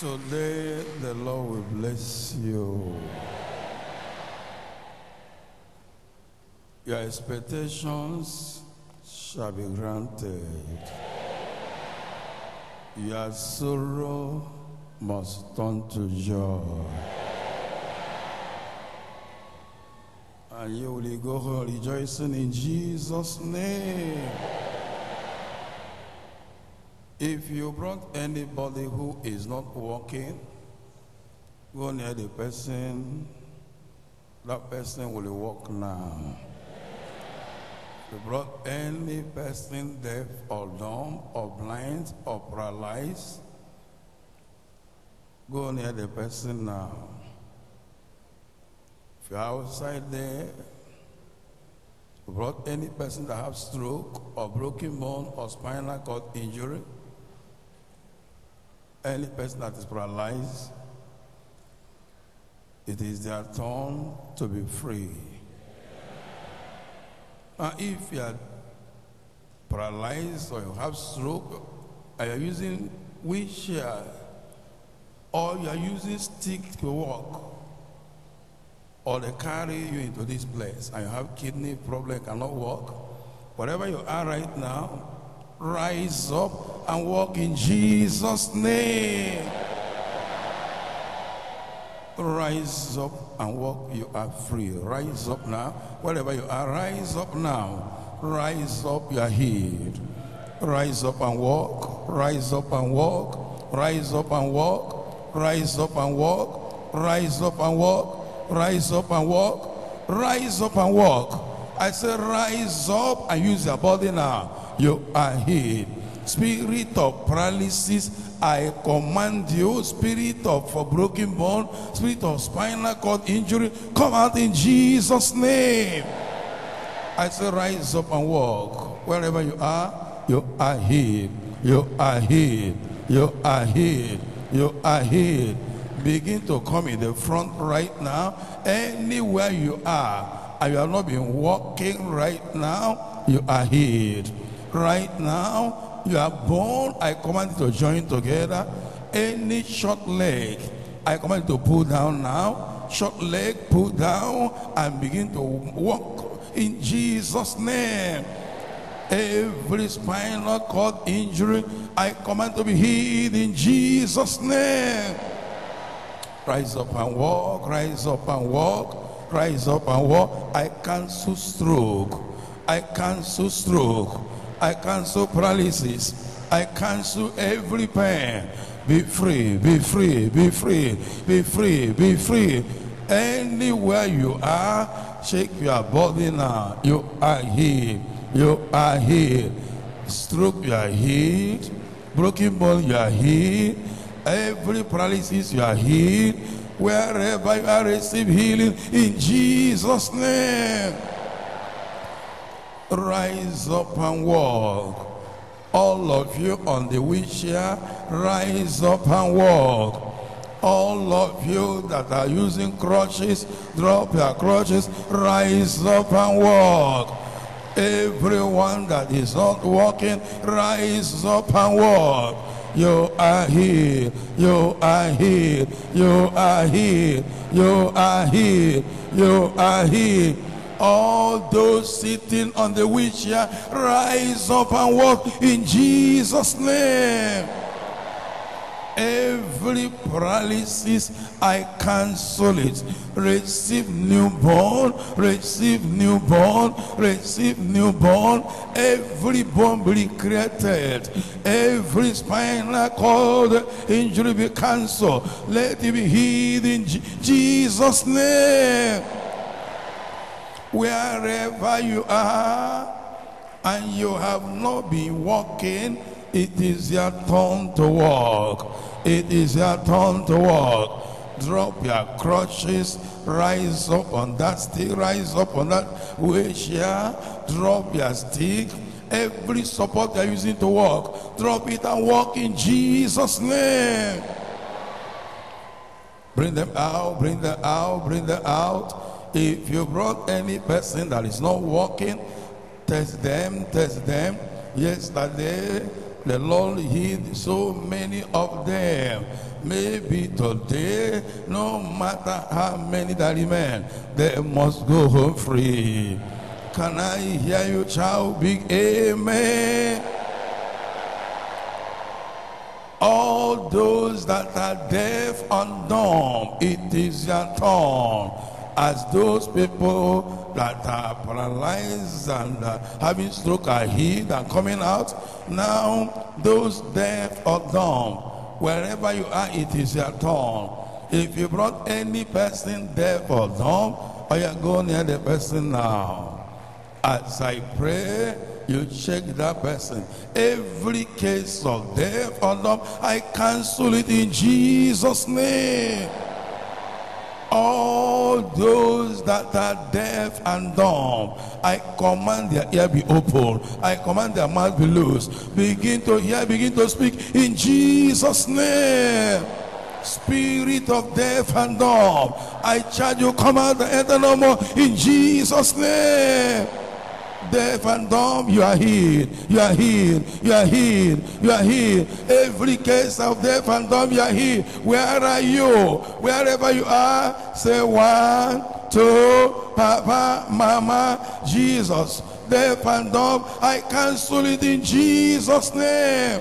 Today the Lord will bless you. Your expectations shall be granted. Your sorrow must turn to joy. And you will go home rejoicing in Jesus' name. If you brought anybody who is not walking, go near the person, that person will walk now. If you brought any person deaf or dumb or blind or paralyzed, go near the person now. If you're outside there, you brought any person that have stroke or broken bone or spinal cord injury, any person that is paralyzed, it is their turn to be free. Now, if you are paralyzed or you have stroke, and you are using wheelchair, or you are using stick to walk, or they carry you into this place, and you have kidney problem, cannot walk, whatever you are right now, rise up and walk in Jesus' name. Rise up and walk. You are free. Rise up now. Wherever you are, rise up now. Rise up. You are healed. Rise up and walk. Rise up and walk. Rise up and walk. Rise up and walk. Rise up and walk. Rise up and walk. Rise up and walk. I say, rise up and use your body now. You are healed. Spirit of paralysis, I command you. Spirit of broken bone, spirit of spinal cord injury, come out in Jesus' name. I say, rise up and walk. Wherever you are, you are healed. You are healed. You are healed. You are healed. Begin to come in the front right now. Anywhere you are, and you have not been walking right now, you are healed. Right now, you are born. I command you to join together. Any short leg, I command you to pull down now. Short leg, pull down and begin to walk in Jesus' name. Every spinal cord injury, I command to be healed in Jesus' name. Rise up and walk, rise up and walk, rise up and walk. I cancel stroke. I cancel stroke. I cancel paralysis. I cancel every pain. Be free, be free, be free, be free, be free. Anywhere you are, shake your body now. You are healed. You are healed. Stroke, you are healed. Broken bone, you are healed. Every paralysis, you are healed. Wherever you are, receive healing in Jesus' name. Rise up and walk. All of you on the wheelchair, rise up and walk. All of you that are using crutches, drop your crutches, rise up and walk. Everyone that is not walking, rise up and walk. You are here, you are here, you are here, you are here, you are here. All those sitting on the wheelchair, rise up and walk in Jesus' name. Every paralysis, I cancel it. Receive newborn, receive newborn, receive newborn. Every bone be created. Every spinal cord injury be cancelled. Let it be healed in Jesus' name. Wherever you are and you have not been walking, it is your turn to walk. It is your turn to walk. Drop your crutches, rise up on that stick, rise up on that wheelchair, drop your stick. Every support you're using to walk, drop it and walk in Jesus' name. Bring them out, bring them out, bring them out. If you brought any person that is not walking, test them, test them. Yesterday, The Lord healed so many of them. Maybe today, no matter how many that remain, they must go home free. Can I hear you shout big amen? All those that are deaf and dumb, it is your turn. As those people that are paralyzed and uh, having stroke are healed and coming out, now those deaf or dumb, wherever you are, it is your turn. If you brought any person deaf or dumb, or you go near the person now. As I pray, you check that person. Every case of death or dumb, I cancel it in Jesus' name. All those that are deaf and dumb, I command their ear be open. I command their mouth be loose. Begin to hear, begin to speak in Jesus' name. Spirit of deaf and dumb, I charge you, come out and enter no more in Jesus' name deaf and dumb, you are healed. You are healed. You are healed. You are healed. Every case of deaf and dumb, you are healed. Where are you? Wherever you are, say one, two, Papa, Mama, Jesus. Deaf and dumb, I cancel it in Jesus' name.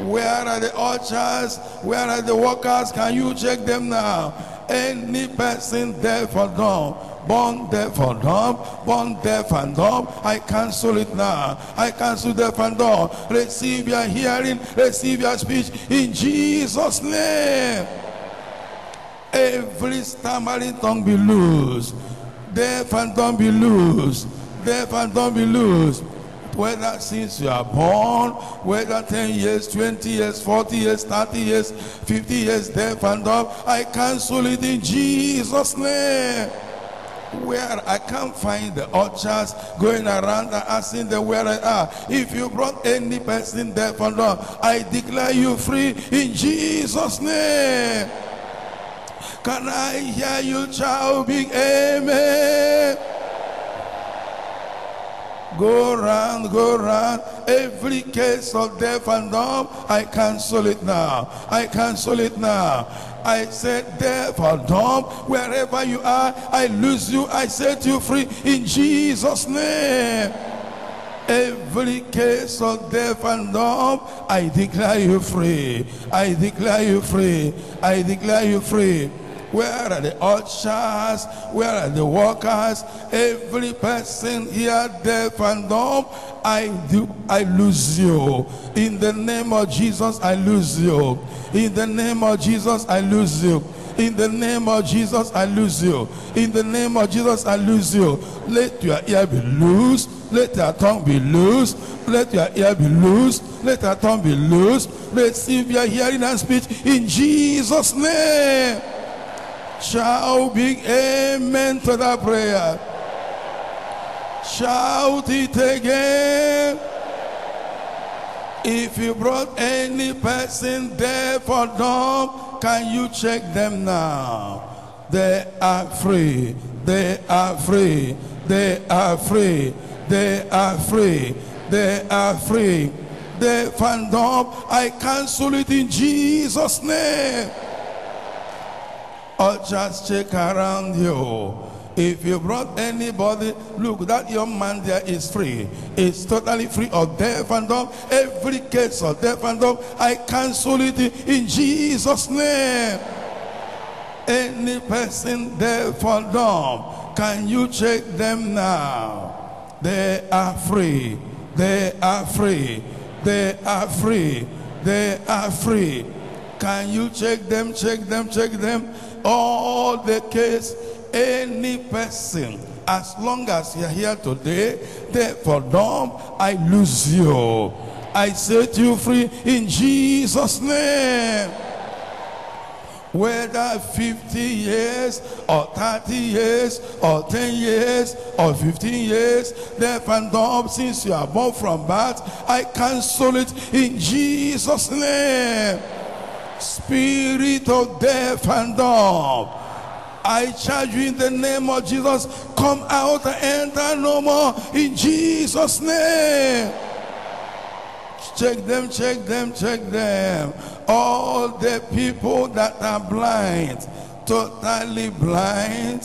Where are the orchards? Where are the workers? Can you check them now? Any person deaf or dumb, born deaf and dumb, born deaf and dumb, I cancel it now. I cancel deaf and dumb. Receive your hearing, receive your speech in Jesus' name. Every stammering tongue be loose. Deaf and dumb be loose. Deaf and dumb be loose. Whether since you are born, whether 10 years, 20 years, 40 years, 30 years, 50 years, deaf and dumb, I cancel it in Jesus' name where I can't find the orchards going around and asking them where I are. If you brought any person there from Lord, I declare you free in Jesus' name. Can I hear you shout big amen? Go round, go round. Every case of death and dumb, I cancel it now. I cancel it now. I said, or dumb, wherever you are, I lose you. I set you free in Jesus' name. Every case of death and dumb, I declare you free. I declare you free. I declare you free. Where are the ushers? Where are the workers? Every person here, deaf and dumb, I do, I lose you. In the name of Jesus, I lose you. In the name of Jesus, I lose you. In the name of Jesus, I lose you. In the name of Jesus, I lose you. Let your ear be loose. Let your tongue be loose. Let your ear be loose. Let your tongue be loose. Receive your hearing and speech in Jesus' name. Shout big amen to that prayer. Shout it again. If you brought any person there for dumb, can you check them now? They are free. They are free. They are free. They are free. They are free. They found dumb. I cancel it in Jesus' name. Just check around you. If you brought anybody, look, that young man there is free. It's totally free of death and dumb. Every case of death and dumb, I cancel it in Jesus' name. Any person deaf or dumb, can you check them now? They are free. They are free. They are free. They are free. Can you check them, check them, check them? All the case any person as long as you're here today therefore dumb i lose you. I set you free in jesus name. Whether 50 years or 30 years or 10 years or 15 years deaf and dumb since you are born from birth i cancel it in jesus name spirit of death and dumb I charge you in the name of Jesus, come out and enter no more in Jesus' name. check them, check them, check them. All the people that are blind, totally blind,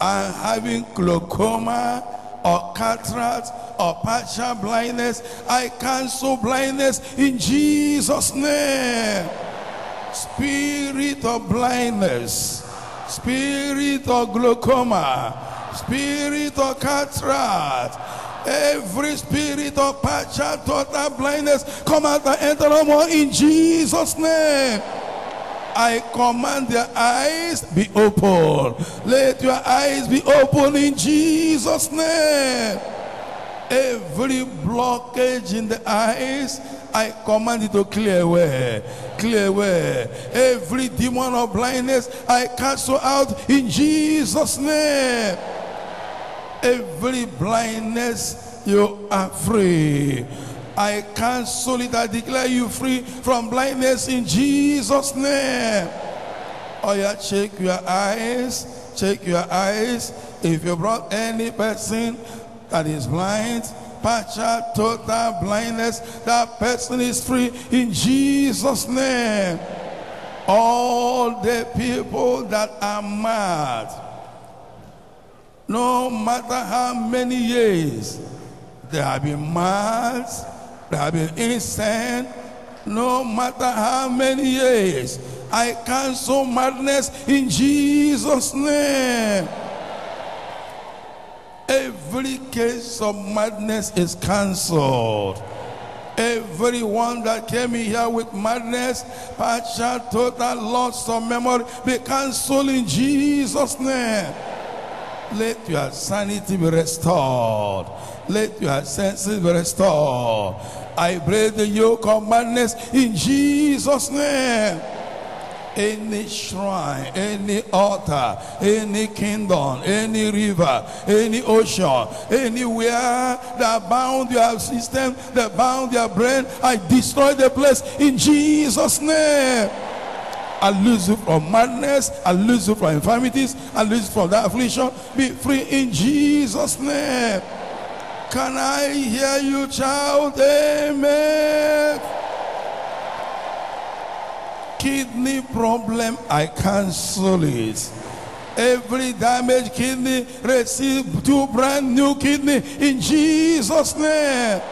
and having glaucoma or cataract or partial blindness, I cancel blindness in Jesus' name. Spirit of blindness, spirit of glaucoma, spirit of cataract, every spirit of partial total blindness come out and enter no more in Jesus' name. I command their eyes be open. Let your eyes be open in Jesus' name. Every blockage in the eyes, I command it to clear away. Clear away. Every demon of blindness, I cancel out in Jesus' name. Every blindness, you are free. I cancel it. I declare you free from blindness in Jesus' name. Oh yeah, check your eyes. Check your eyes. If you brought any person that is blind, partial, total blindness, that person is free in Jesus' name. All the people that are mad, no matter how many years they have been mad, they have been insane, no matter how many years, I cancel madness in Jesus' name. Every case of madness is cancelled. Everyone that came in here with madness, partial, total loss of memory, be cancelled in Jesus' name. Let your sanity be restored. Let your senses be restored. I break the yoke of madness in Jesus' name. Any shrine, any altar, any kingdom, any river, any ocean, anywhere that bound your system, that bound your brain, I destroy the place in Jesus' name. I lose you from madness. I lose you from infirmities. I lose you from that affliction. Be free in Jesus' name. Can I hear you shout amen? Kidney problem, I cancel it. Every damaged kidney, receive two brand new kidney in Jesus' name.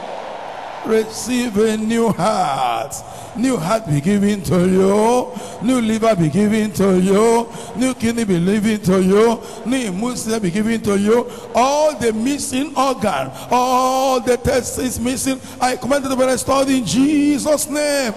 Receive a new heart. New heart be given to you. New liver be given to you. New kidney be given to you. New immune be given to you. All the missing organ, all the testes missing, I command to be restored in Jesus' name.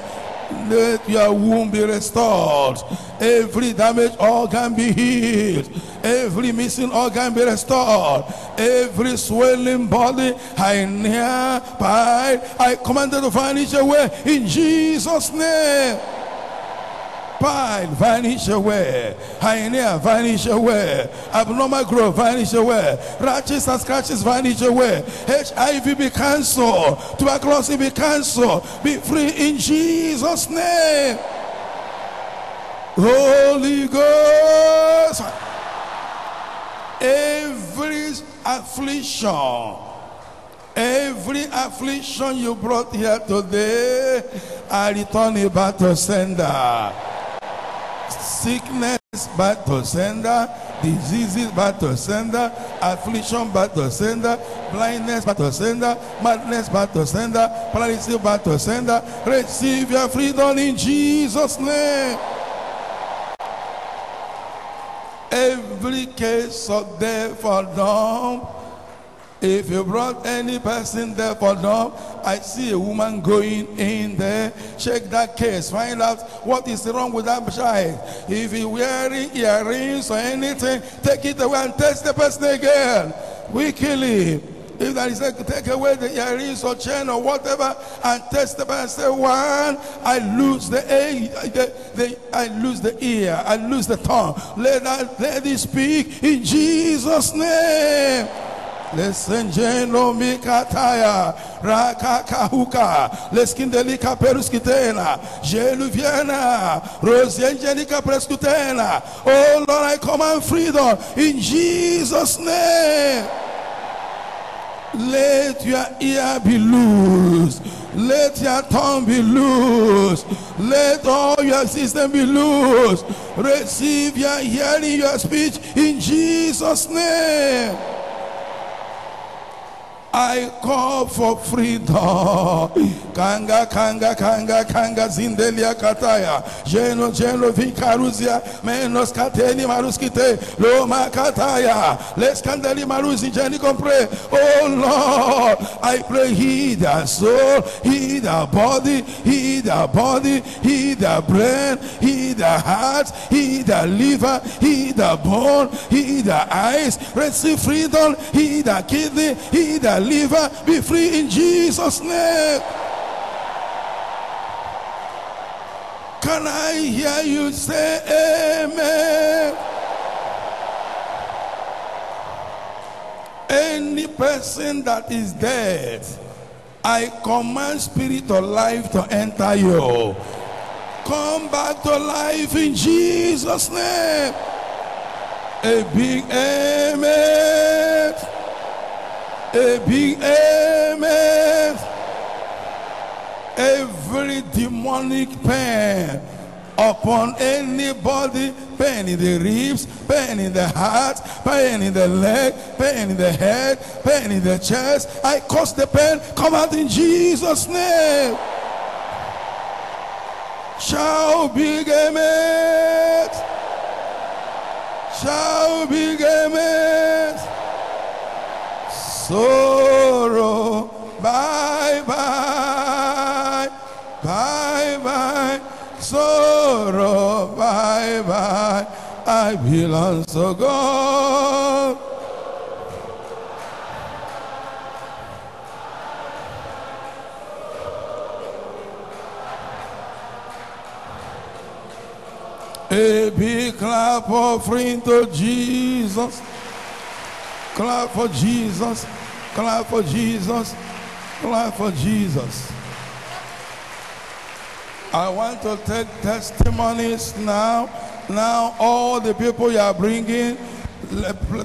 Let your womb be restored. Every damaged organ be healed. Every missing organ be restored. Every swelling body, hernia, pie, I command it to vanish away in Jesus' name. Pile vanish away. Hernia vanish away. Abnormal growth vanish away. Rashes and scratches vanish away. HIV be cancelled. Tuberculosis be cancelled. Be free in Jesus' name. Holy Ghost. Every affliction, every affliction you brought here today, I return it back to sender. Sickness to sender, diseases to sender, affliction to sender, blindness to sender, madness to sender, paralysis to sender. Receive your freedom in Jesus' name. Every case of death or dumb, if you brought any person there for dumb, I see a woman going in there. Check that case. Find out what is wrong with that child. If he wearing earrings or anything, take it away and test the person again. We kill him. If that is like take away the earrings or chain or whatever and test the person say, one, I lose the, the, the I lose the ear, I lose the tongue. Let that it speak in Jesus' name. Listen, Jeno Mikataya, Rakakahuka, Leskindelika Peruskitena, Jeluviana, Rosiangenica Prescutena. Oh Lord, I command freedom in Jesus' name. Let your ear be loose. Let your tongue be loose. Let all your system be loose. Receive your hearing, your speech in Jesus' name. I call for freedom. Kanga, kanga, kanga, kanga, zindelia kataya. Geno, geno, vinkaruzia. Menos kateni maruskite. Loma kataya. Let's maruzi, jeni compre. Oh Lord, I pray he the soul, he the body, he the body, he the brain, he the heart, he the liver, he the bone, he the eyes. Receive freedom, he the kidney, he the liver. Be free in Jesus' name. Can I hear you say amen? Any person that is dead, I command spirit of life to enter you. Oh. Come back to life in Jesus' name. A big amen. A big amen. Every demonic pain upon anybody, pain in the ribs, pain in the heart, pain in the leg, pain in the head, pain in the chest. I cause the pain, come out in Jesus' name. Shout big amen. Shout big amen. Sorrow, bye bye, bye bye. Sorrow, bye bye. I belong to God. A big clap offering to Jesus. Clap for Jesus. Clap for Jesus. Clap for Jesus. I want to take testimonies now. Now, all the people you are bringing,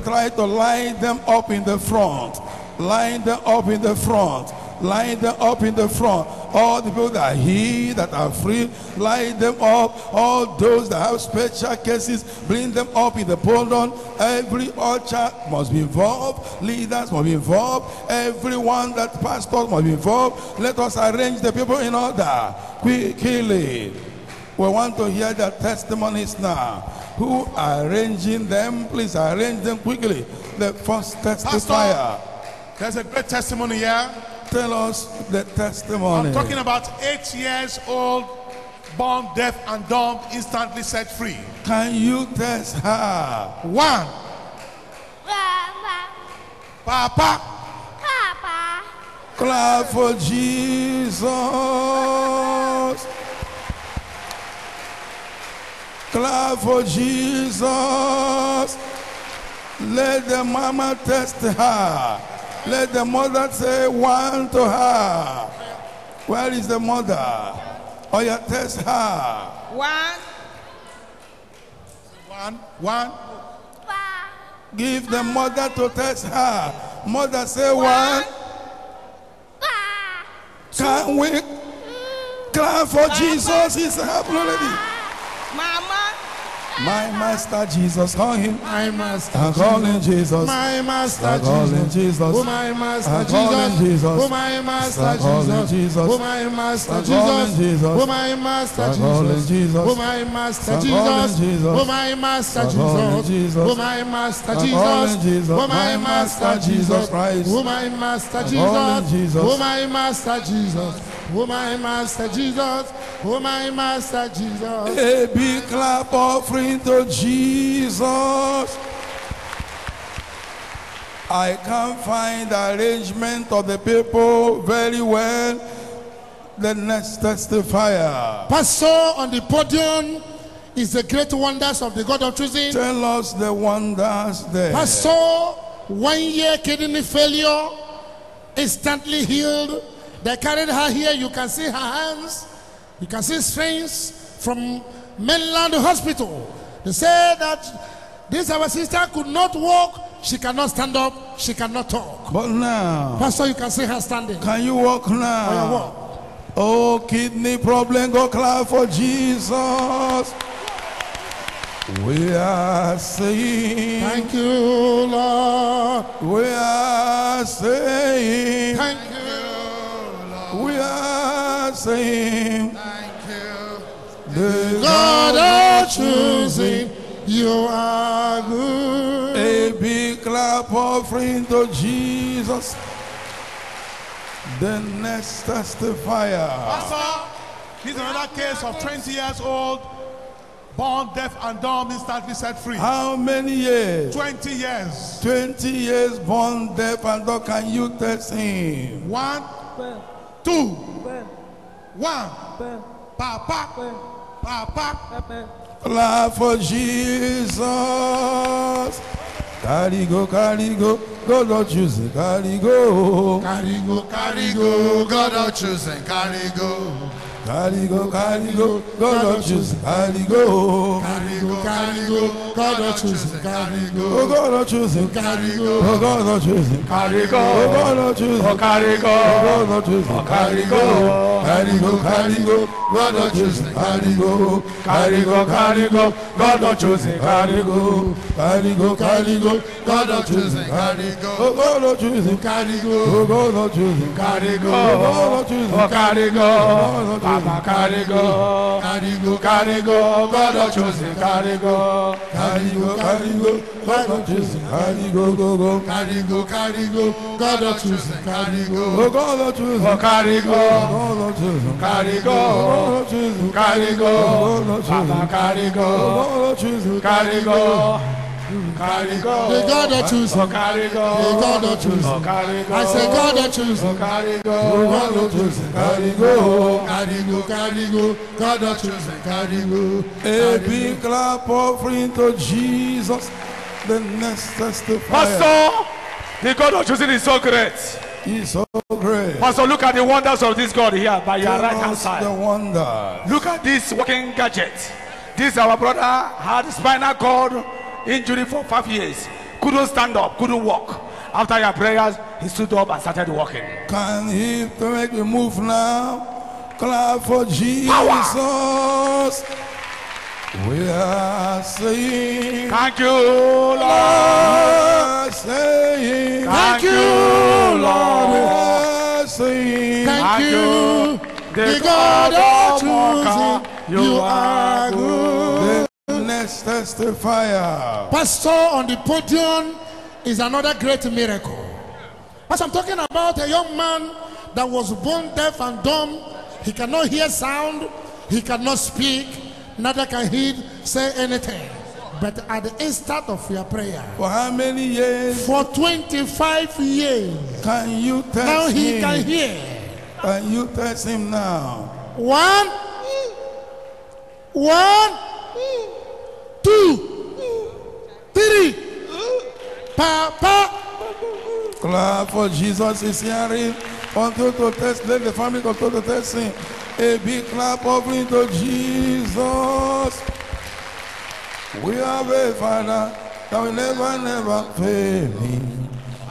try to line them up in the front. Line them up in the front. Line them up in the front. All the people that are here, that are free, line them up. All those that have special cases, bring them up in the podium. Every altar must be involved. Leaders must be involved. Everyone that pastors must be involved. Let us arrange the people in order. Quickly. We want to hear the testimonies now. Who are arranging them? Please arrange them quickly. The first testifier. There's a great testimony here. Tell us the testimony. I'm talking about eight years old, born deaf and dumb, instantly set free. Can you test her? One, Mama, Papa, Papa, Clap for Jesus. Clap for Jesus. Let the mama test her. Let the mother say one to her. Where is the mother? Oh, you test her. One, one, one, Pa, Give the mother to test her. Mother say one. Pa, Can we clap for Jesus? He's happy already. Mama, My master Jesus, call him. my master. I'm calling Jesus. My master I'm calling Jesus. Oh my master Jesus. Oh my master Jesus. Oh my master Jesus. Oh my master Jesus. Oh my master Jesus. Oh my master Jesus. Oh my master Jesus. Oh my master Jesus. Christ. Oh my master. Jesus. Oh my master Jesus. Oh my master Jesus. Oh my master Jesus. A big clap offering to Jesus. I can't find the arrangement of the people very well. The next testifier. Pastor on the podium is the great wonders of the God of Treason. Tell us the wonders there. Pastor, one year kidney failure, instantly healed. They carried her here. You can see her hands. You can see strains from mainland hospital. They say that this our sister could not walk. She cannot stand up. She cannot talk. But now, Pastor, you can see her standing. can you walk Oh, now? walk. Oh, kidney problem, go clap for Jesus. We are saying, Thank you, Lord. we are saying, Thank you. We are saying, Thank you. the God of Chosen, you are good. A big clap offering to Jesus. The next testifier. Pastor, this is another case of 20 years old, born deaf and dumb, instantly set free. How many years? 20 years. 20 years born deaf and dumb. Can you test him? One, two, one. Papa, papa. Clap for Jesus. Carry go, carry go. God don't choose it. Carry go. Carry go, carry go, God of Chosen, carry go. Carry go, carry go. God don't choose. Carry go. Carry go, carry go, God of Chosen, carry Oh, go. God don't choose. Carry go, Oh, God don't choose. Carry Oh, go, God don't choose it. carry Oh, go, God don't choose it. carry go, Carry go, carry go. God don't choose. Carry go. carry go, carry go. God don't choose carry go. Carry go, carry go. God of Chosen, carry Oh, go. God don't choose. Carry go, Oh, God don't choose. Carry go, Oh, God don't choose oh carry go, Papa carry go, carry go, carry go. God don't choose it, carry go. Carry go, carry go. God don't choose it. Carry go, go, go. carry go, carry go, God of Chosen, carry go. Oh, God don't choose Oh it. carry go, God don't choose it. carry God go, don't choose it. carry go, God don't choose Papa it. carry go, God don't choose it. carry go, The God of Chosen, oh carry the go, God of oh Chosen. carry go, I say God of Chosen. oh carry Oh, go, God don't choose it. Carry go. Carry go, carry go, God of Chosen, carry go. A big clap offering to Jesus. The next testifier. Pastor, the God of Chosen is so great. He's so great. Pastor, look at the wonders of this God here by your right hand us the side. wonder. Look at this working gadget. This our brother had spinal cord injury for five years. Couldn't stand up, couldn't walk. After your prayers, he stood up and started walking. Can he make me move now? Clap for Jesus. We are saying, Thank you, Lord. we are saying, Thank you, Lord. we are saying, Thank you, The God of Chosen, you are good. Next testifier. Pastor on the podium is another great miracle. As I'm talking about a young man that was born deaf and dumb, he cannot hear sound, he cannot speak, neither can he say anything. But at the instant of your prayer, For how many years for 25 years, can you test now he him? can hear. Can you test him now? One, one, two, three. Papa, Clap for Jesus is hearing. Until to test, let the family continue to test him. A big clap offering to Jesus. We have a Father that will never, never fail me.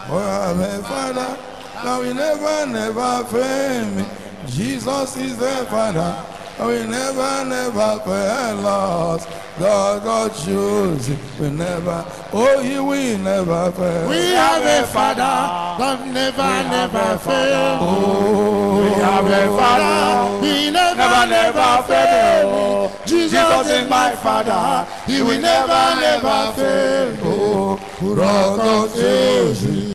We have a Father that will never, never fail me. Jesus is the Father will never, never fail us. God, God chooses, we never, oh, He will never fail. we have a father that never, never fail. Oh, we have a Father. He never, Never, never fail. Jesus Jesus is my father. He will never, never fail. Oh, rock of ages,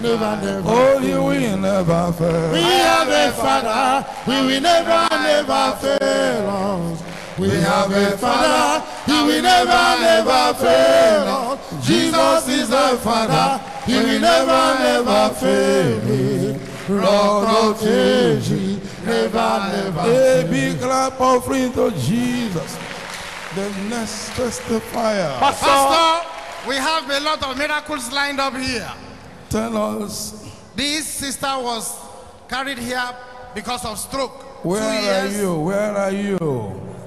never, never. Oh, He will never fail. We have a father, we will never, never fail us. We have a father, he will never, never fail us. Jesus is the father, he will never, never fail me. Rock of ages, never, never. A big clap offering to Jesus. The next testifier. Pastor, Pastor, we have a lot of miracles lined up here. Tell us This sister was carried here because of stroke. where are you? Where are you?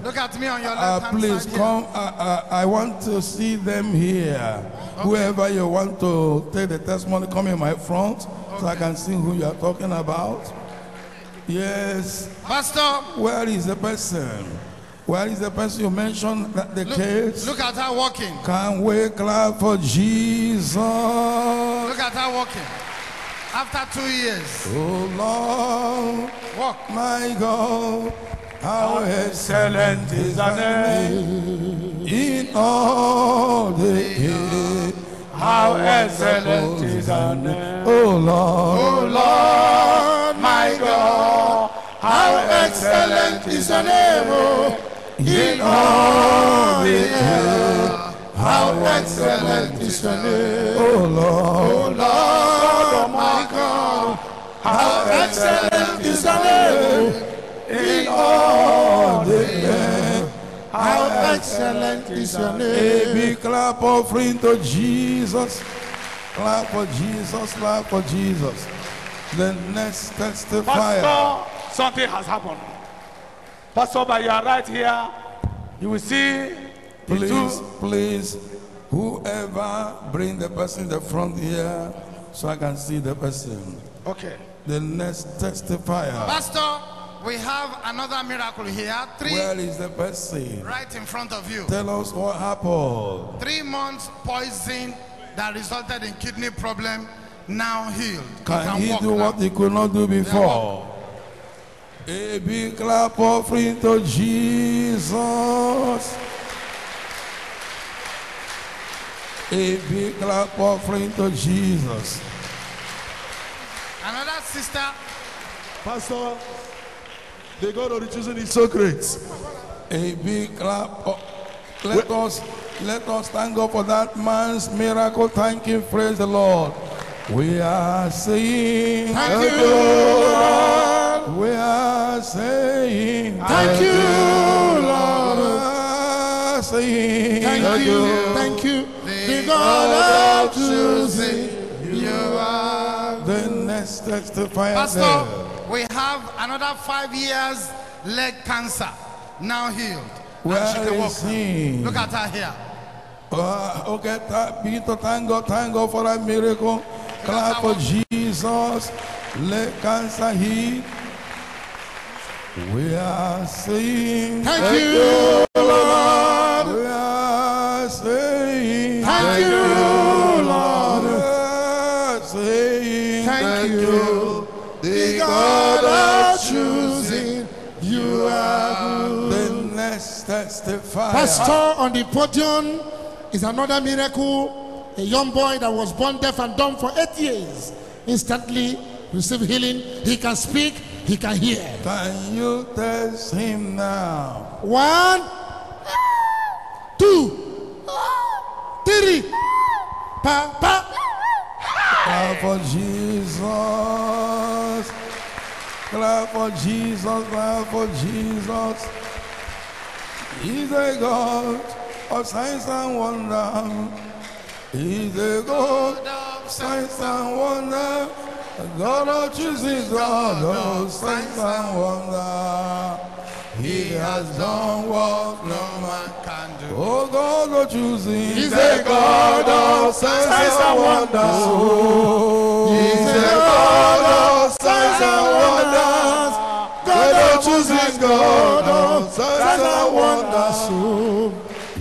Look at me on your Uh, left hand please come. Uh, uh, I want to see them here. Whoever you want to take the testimony, come in my front so I can see who you are talking about. Yes. Pastor, Where is the person? Where is the person you mentioned that the look, case? look at her walking. Can we clap for Jesus? Look at her walking. After two years, Oh Lord, walk. my God, how excellent is thy name in all the earth. How excellent is thy name. Oh Lord, Oh Lord, my God, how excellent is thy name. Oh, in all the earth. How excellent is thy name. Oh Lord, oh, Lord, my God, how excellent is thy name. in all the earth. How excellent is your A name. big clap offering to Jesus. Clap for Jesus, clap for Jesus. The next testifier. Pastor, something has happened. Pastor, by your right here, you will see Please, two. please, whoever bring the person in the front here so I can see the person. Okay. The next testifier. Pastor, we have another miracle here. Three Where is the person? right in front of you. Tell us what happened. Three months poison that resulted in kidney problem now healed. Can he walk do now. what he could not do before? A big clap offering to Jesus. A big clap offering to Jesus. Another sister, Pastor, the God of the chosen is so great. A big clap. o- Let us let us thank God for that man's miracle. Thank him. Praise the Lord. We are saying Thank you, Lord. We are saying Thank you, Lord. We are saying Thank you, thank you. The God of Chosen. you are. The next testifier Pastor, we have another five years leg cancer now healed. Where and she can walk. he? Look at her here. Uh, okay, to thank God, thank God for that miracle. Clap for Jesus. Let cancer heal. We are saying Thank you, Lord. We are saying Thank you, Lord. We are saying Thank you. The God of Chosen. You are good. The next testifier. Pastor on the podium is another miracle. A young boy that was born deaf and dumb for eight years instantly received healing. He can speak, he can hear. Can you test him now? One, two, three. Pa, pa. Clap for Jesus. Clap for Jesus. Clap for Jesus. He's a God of signs and wonder. He's a God of signs and wonder. God of Chosen God of signs and wonder. He has done what no man Can do. Oh God of Chosen. He's a God of signs and wonders. He's a God of signs and wonders. God of Chosen God of signs and wonders.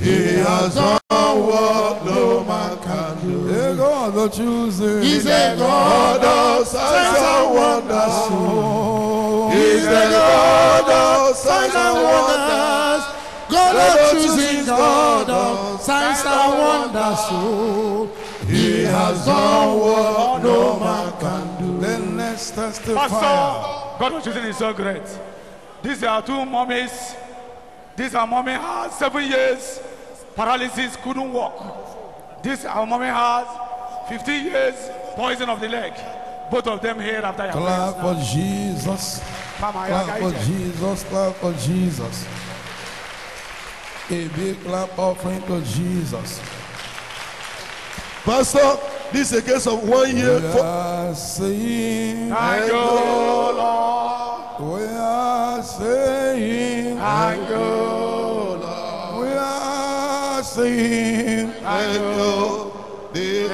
He has done what no man can do. The God of Chosen. He's a God of signs and wonders. He's a God of signs and wonders. God of Chosen God of signs and wonders. He has done what no man can do. The next testifier. Pastor, God was choosing is so great. These are two mummies. This our mommy has seven years paralysis, couldn't walk. This our mommy has 50 years poison of the leg. Both of them here after your Clap for Jesus. Mama, Clap for Jesus. Clap for Jesus. A big clap offering to Jesus. Pastor, this is a case of one year. We For, are saying, Thank you, Lord. we are saying, Thank you, we are saying, I know the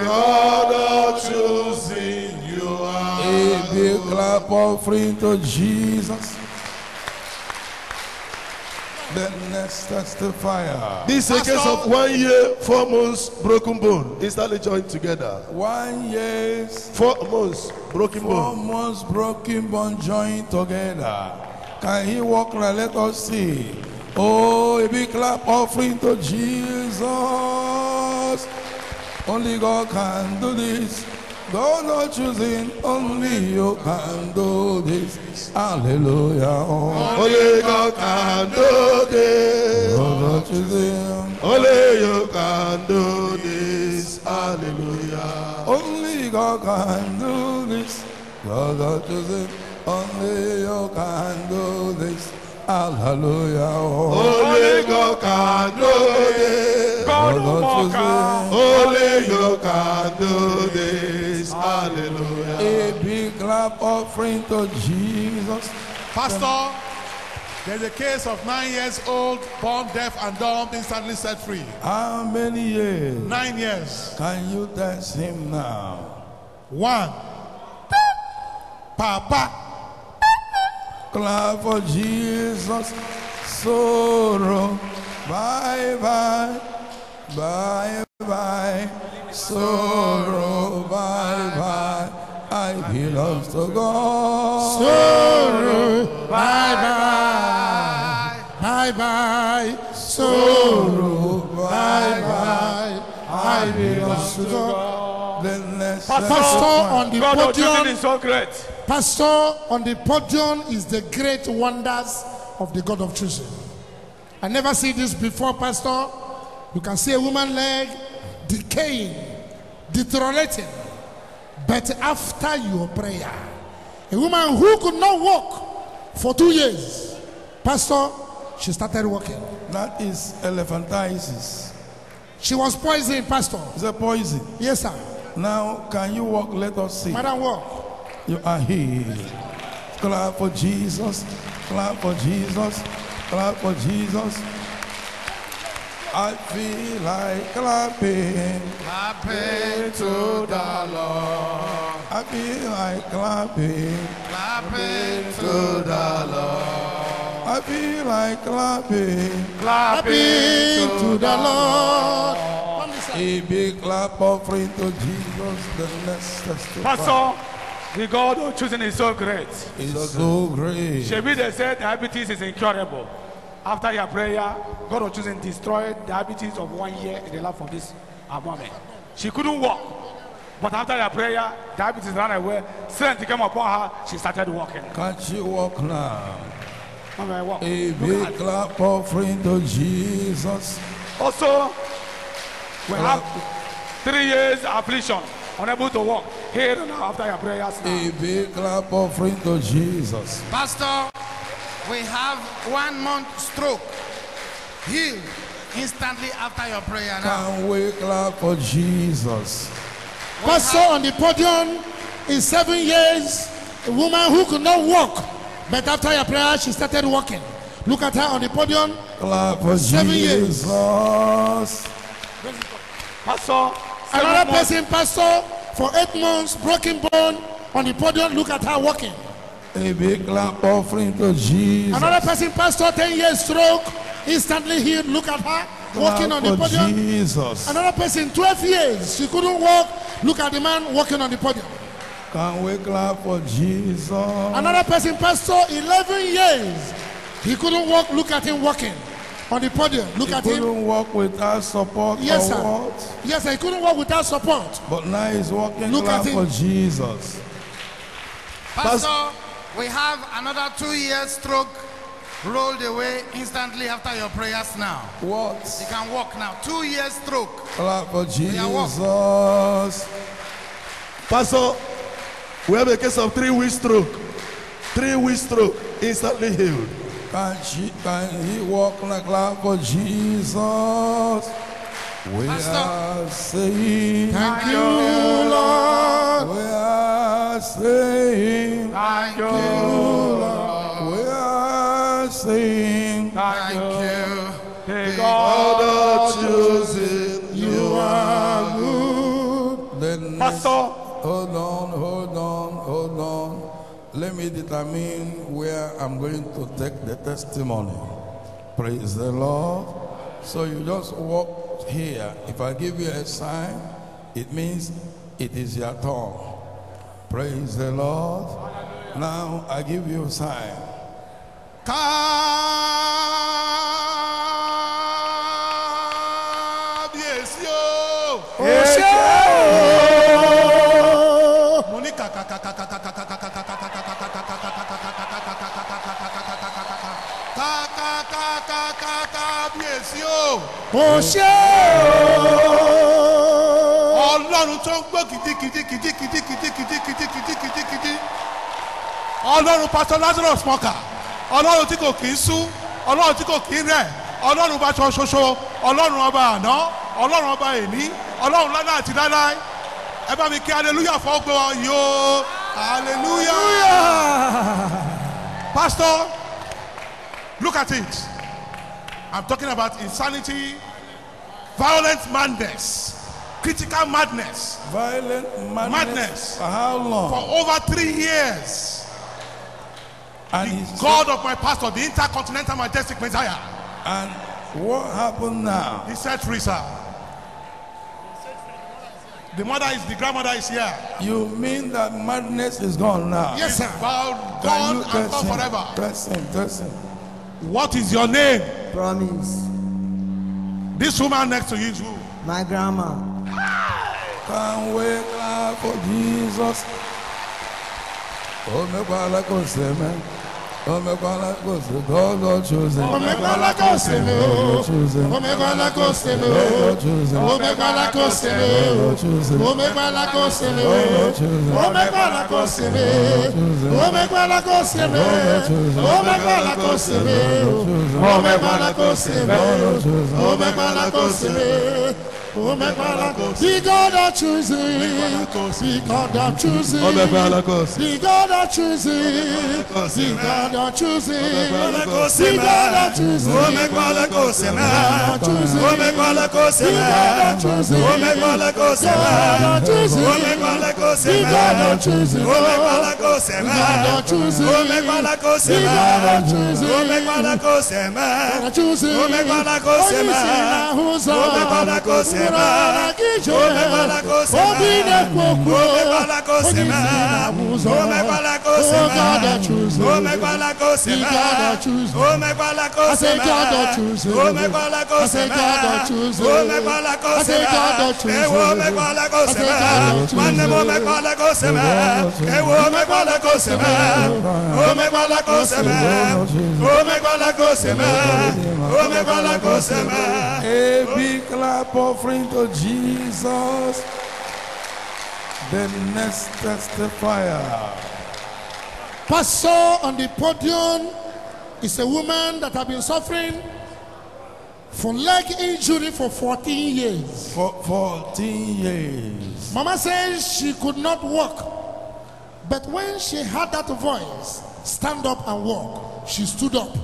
God of Chosen you are. a big clap clap offering to Jesus. Then let's touch the next testifier. This is a case of one year, four months, broken bone, instantly joined together. One year, Four months, broken four bone. months broken bone joined together. Can he walk now? Let us see. Oh, a big clap offering to Jesus. Only God can do this. God not choosing, only you can do this. Hallelujah. Only God can do this. God not choosing, Only you can do this. Hallelujah. only God can do this. God not choosing, only you can do this. Hallelujah. Oh, Only God can do this. God God no not more choosing. can. Only you can do this. Hallelujah. A big clap offering to Jesus. Pastor, there's a case of nine years old, born deaf and dumb, instantly set free. How many years Nine years. can you test him now? One. Papa. Clap for Jesus. Sorrow. Bye bye. Bye bye. Sorrow. Bye bye. I belong to God. Sorrow, bye bye, bye bye. Sorrow, bye bye. I belong to God. The next Pastor on the God of choosing podium. is so great. Pastor on the podium is the great wonders of the God of choosing. I never see this before, Pastor. You can see a woman leg decaying, deteriorating. But after your prayer, a woman who could not walk for two years, Pastor, she started walking. That is elephantiasis. She was poisoned, Pastor. It's a poison. Yes, sir. Now, can you walk? Let us see. Madam, walk. You are healed. Clap for Jesus. Clap for Jesus. Clap for Jesus. I feel like clapping. Clapping to the Lord. I feel like clapping. Clapping to the Lord. I feel like clapping. Happy to the Lord. A big clap offering to Jesus. The next testify Pastor, the God of choosing is so great. is so great. Shebi they said diabetes is incurable. After your prayer, God of choosing destroyed diabetes of one year in the life of this woman. She couldn't walk. But after your prayer, diabetes ran away. Strength came upon her. She started walking. Can't you walk now? Mama, walk. A big clap offering to Jesus. Also, we have three years affliction, unable to walk. Here now after your prayers now. A big clap offering to Jesus. Pastor, we have one month stroke. Healed instantly after your prayer now. Can we clap for Jesus? Pastor on the podium in seven years, a woman who could not walk, but after your prayer, she started walking. Look at her on the podium. Clap for Seven years. Jesus. Pastor, seven Another person, pastor, for eight months, broken bone on the podium. Look at her walking. A big clap offering to Jesus. Another person, pastor, 10 years stroke, instantly healed. Look at her walking on the podium. Jesus. Another person, 12 years, she couldn't walk. Look at the man walking on the podium. Can we clap for Jesus? Another person, pastor, 11 years, he couldn't walk. Look at him walking on the podium. Look He at him. He couldn't walk without support Yes, sir. what? Yes, he couldn't walk without support. But now he's walking. Look clap at him. for Jesus. Pastor, we have another two years stroke rolled away instantly after your prayers now. What? You can walk now. Two years stroke. Clap for. Jesus. Pastor, we have a case of three week stroke. Three week stroke, instantly healed. Can, she, can he walk like clap for Jesus? We Pastor. are saying, Thank you, Lord. we are saying, Thank you. Lord. we are saying, Thank you. Let me determine where I'm going to take the testimony. Praise the Lord. So you just walk here. If I give you a sign, it means it is your turn. Praise the Lord. Now I give you a sign. kábíyèsí o. ó ṣe ọlọ́run tó ń gbọ́ kìdíkìdíkìdíkìdíkìdíkìdíkìdíkìdí ọlọ́run pásítọ̀ lazarus mọ́kà ọlọ́run tí kò kì í sú ọlọ́run tí kò kì í rẹ̀ ọlọ́run bá ṣọ ṣoṣo ọlọ́run ọba àná ọlọ́run ọba èní ọlọ́run lánàá àti láíláí ẹ bá mi kí hallelujah fọ́ gbọ́ o hallelujah pastor look at it i'm talking about insanity violent madness critical madness Violent madness. Madness. For how long? for over three years. and, The God of my pastor, the intercontinental majestic Messiah, and what happened now? he free, sir. The mother is the grandmother is here. You mean that madness is gone now? Yes, sir. Can gone and gone forever. Test him, test him. What is your name? Promise. This woman next to you is who? My grandma. Can we clap for Jesus? Oh, me kwa la ko se me. Oh, me kwa la ko se. God God chosen. Oh, me kwa la ko se me, oh. God chosen. Oh, me kwa la ko se me, God oh. God chosen. Oh, me kwa la ko se me, God oh. chosen. Oh, me kwa la ko se me, God oh. chosen. Oh, me kwa la Oh. Oh. Oh. Oh. Oh. The God that chooses. The God that chooses. Oh, me kwa la ko The God that chooses. The God that chooses. The God. Oh, la ko se. God. Oh, me kwa la ko The. God that chooses. Oh, me kwa la ko se. God that chooses. Oh, me kwa la ko The. God. Oh, me kwa la ko se. God. Oh, me kwa la ko The. God that chooses. mara gị jee obi na-ekwu okwu onye isi na-abụ ụzọ God, I choose. Oh, my God, I. Say, God, I choose. Oh, my God, I. Say, God, I choose. Oh, my God, I. Say, God, I choose. Oh, my God, I. Say, God, I choose. Oh, my God, I. Say, God, I choose. Oh, my God, I Oh, my God, I Oh, my God, I Oh, my God, I go. Say, A big clap offering to Jesus. The next testifier. Pastor on the podium is a woman that has been suffering from leg injury for 14 years. For 14 years. Mama says she could not walk. But when she heard that voice, stand up and walk, she stood up.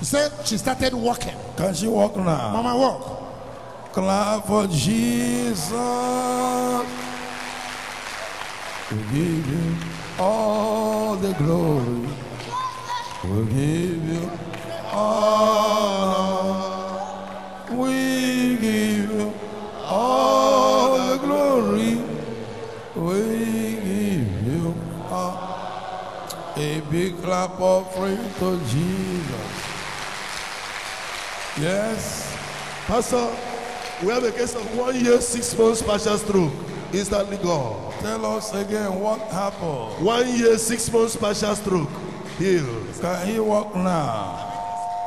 She said she started walking. Can she walk now? Mama walk. Clap for Jesus. We give you all the glory. We give you honor. We give you all the glory. We give you honor. A big clap of offering to Jesus. Yes. Pastor, we have a case of one year, six months partial stroke. Instantly gone. Tell us again what happened. One year, six months partial stroke. Healed. Can he walk now?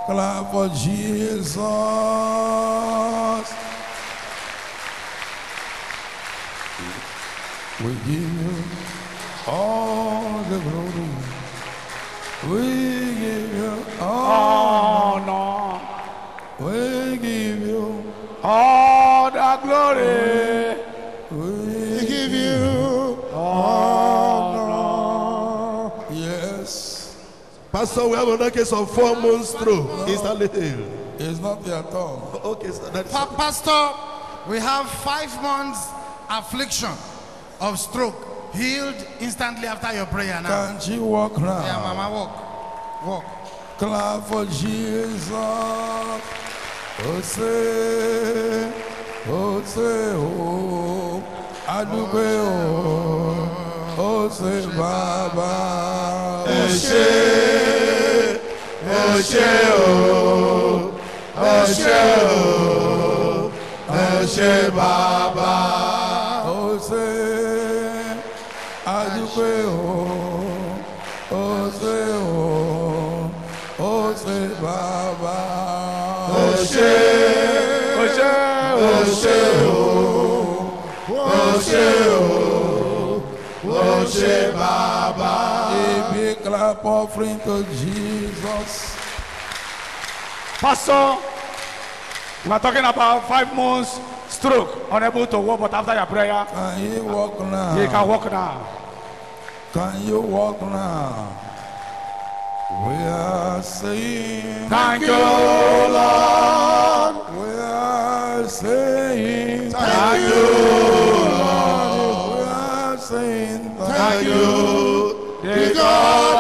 Clap for Jesus. We give you all the glory. We give you all. Honor, We give you. all the glory. We give Yes. Pastor, we have another case of four months stroke. Instantly healed. It's not your turn. Okay, sir. That's Pa- Pastor, we have five months affliction of stroke. healed instantly after your prayer now. Can she walk now? Yeah, Mama, walk. Walk. Clap for Jesus. Oh, say, oh, say, oh, Adúpẹ́ o, oh, say, Baba. ẹ ṣé ẹ bàbá. Clap offering to Jesus. Pastor, we are talking about five months stroke, unable to walk, but after your prayer, Can you walk now? he can walk now. Can you walk now? We are saying, Thank you, Lord. We are saying, Thank you, Lord. We are saying, Thank you, the God of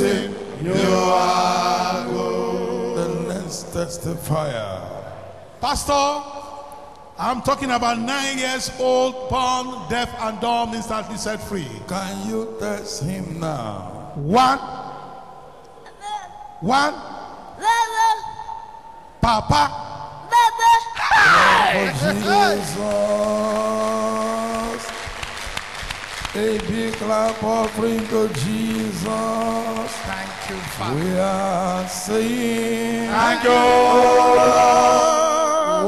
You are good. The next testifier. Pastor, I'm talking about nine years old, born deaf and dumb, instantly set free. Can you test him now? One, one, Papa, Jesus. A big clap offering to Jesus. Thank you, Father. We are saying, Thank you, Lord.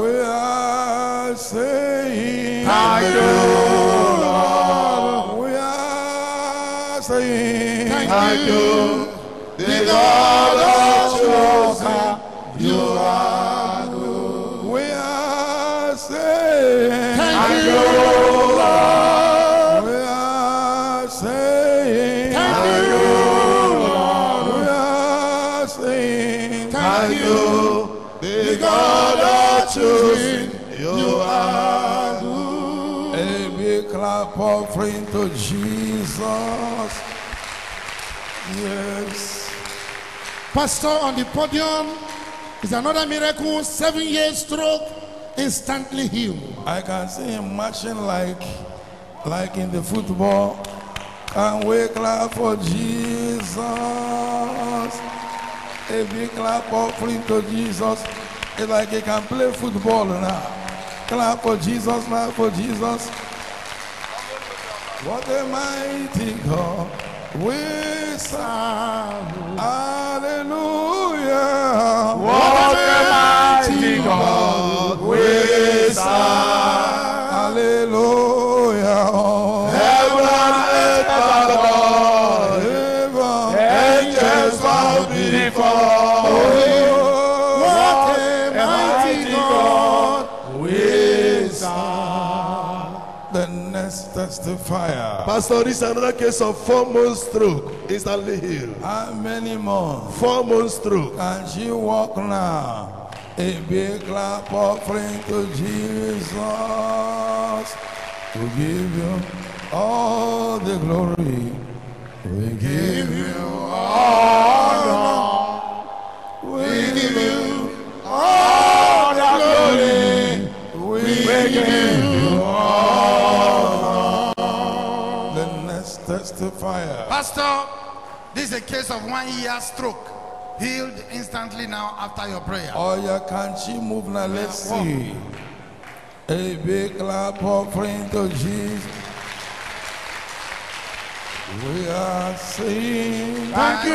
We are saying, Thank you, Lord. We are saying, Thank you, the God offering to Jesus. Yes. Pastor on the podium is another miracle. Seven years stroke, instantly healed. I can see him marching like like in the football. Can we clap for Jesus? A big clap offering to Jesus. It's like he can play football now. Clap for Jesus, clap for Jesus. What a mighty God we serve. Hallelujah. What a mighty God we serve. Testifier. Pastor, this is another case of four months stroke. Instantly healed. How many months Four months stroke. can she walk now? A big clap offering to Jesus. We give you all the glory. We give you honor. We give you all the glory. We give you honor. Testifier. Pastor, this is a case of one year stroke. Healed instantly now after your prayer. Oh, yeah, can't she move now? Let's see. A big clap offering to Jesus. We are saying, Thank you,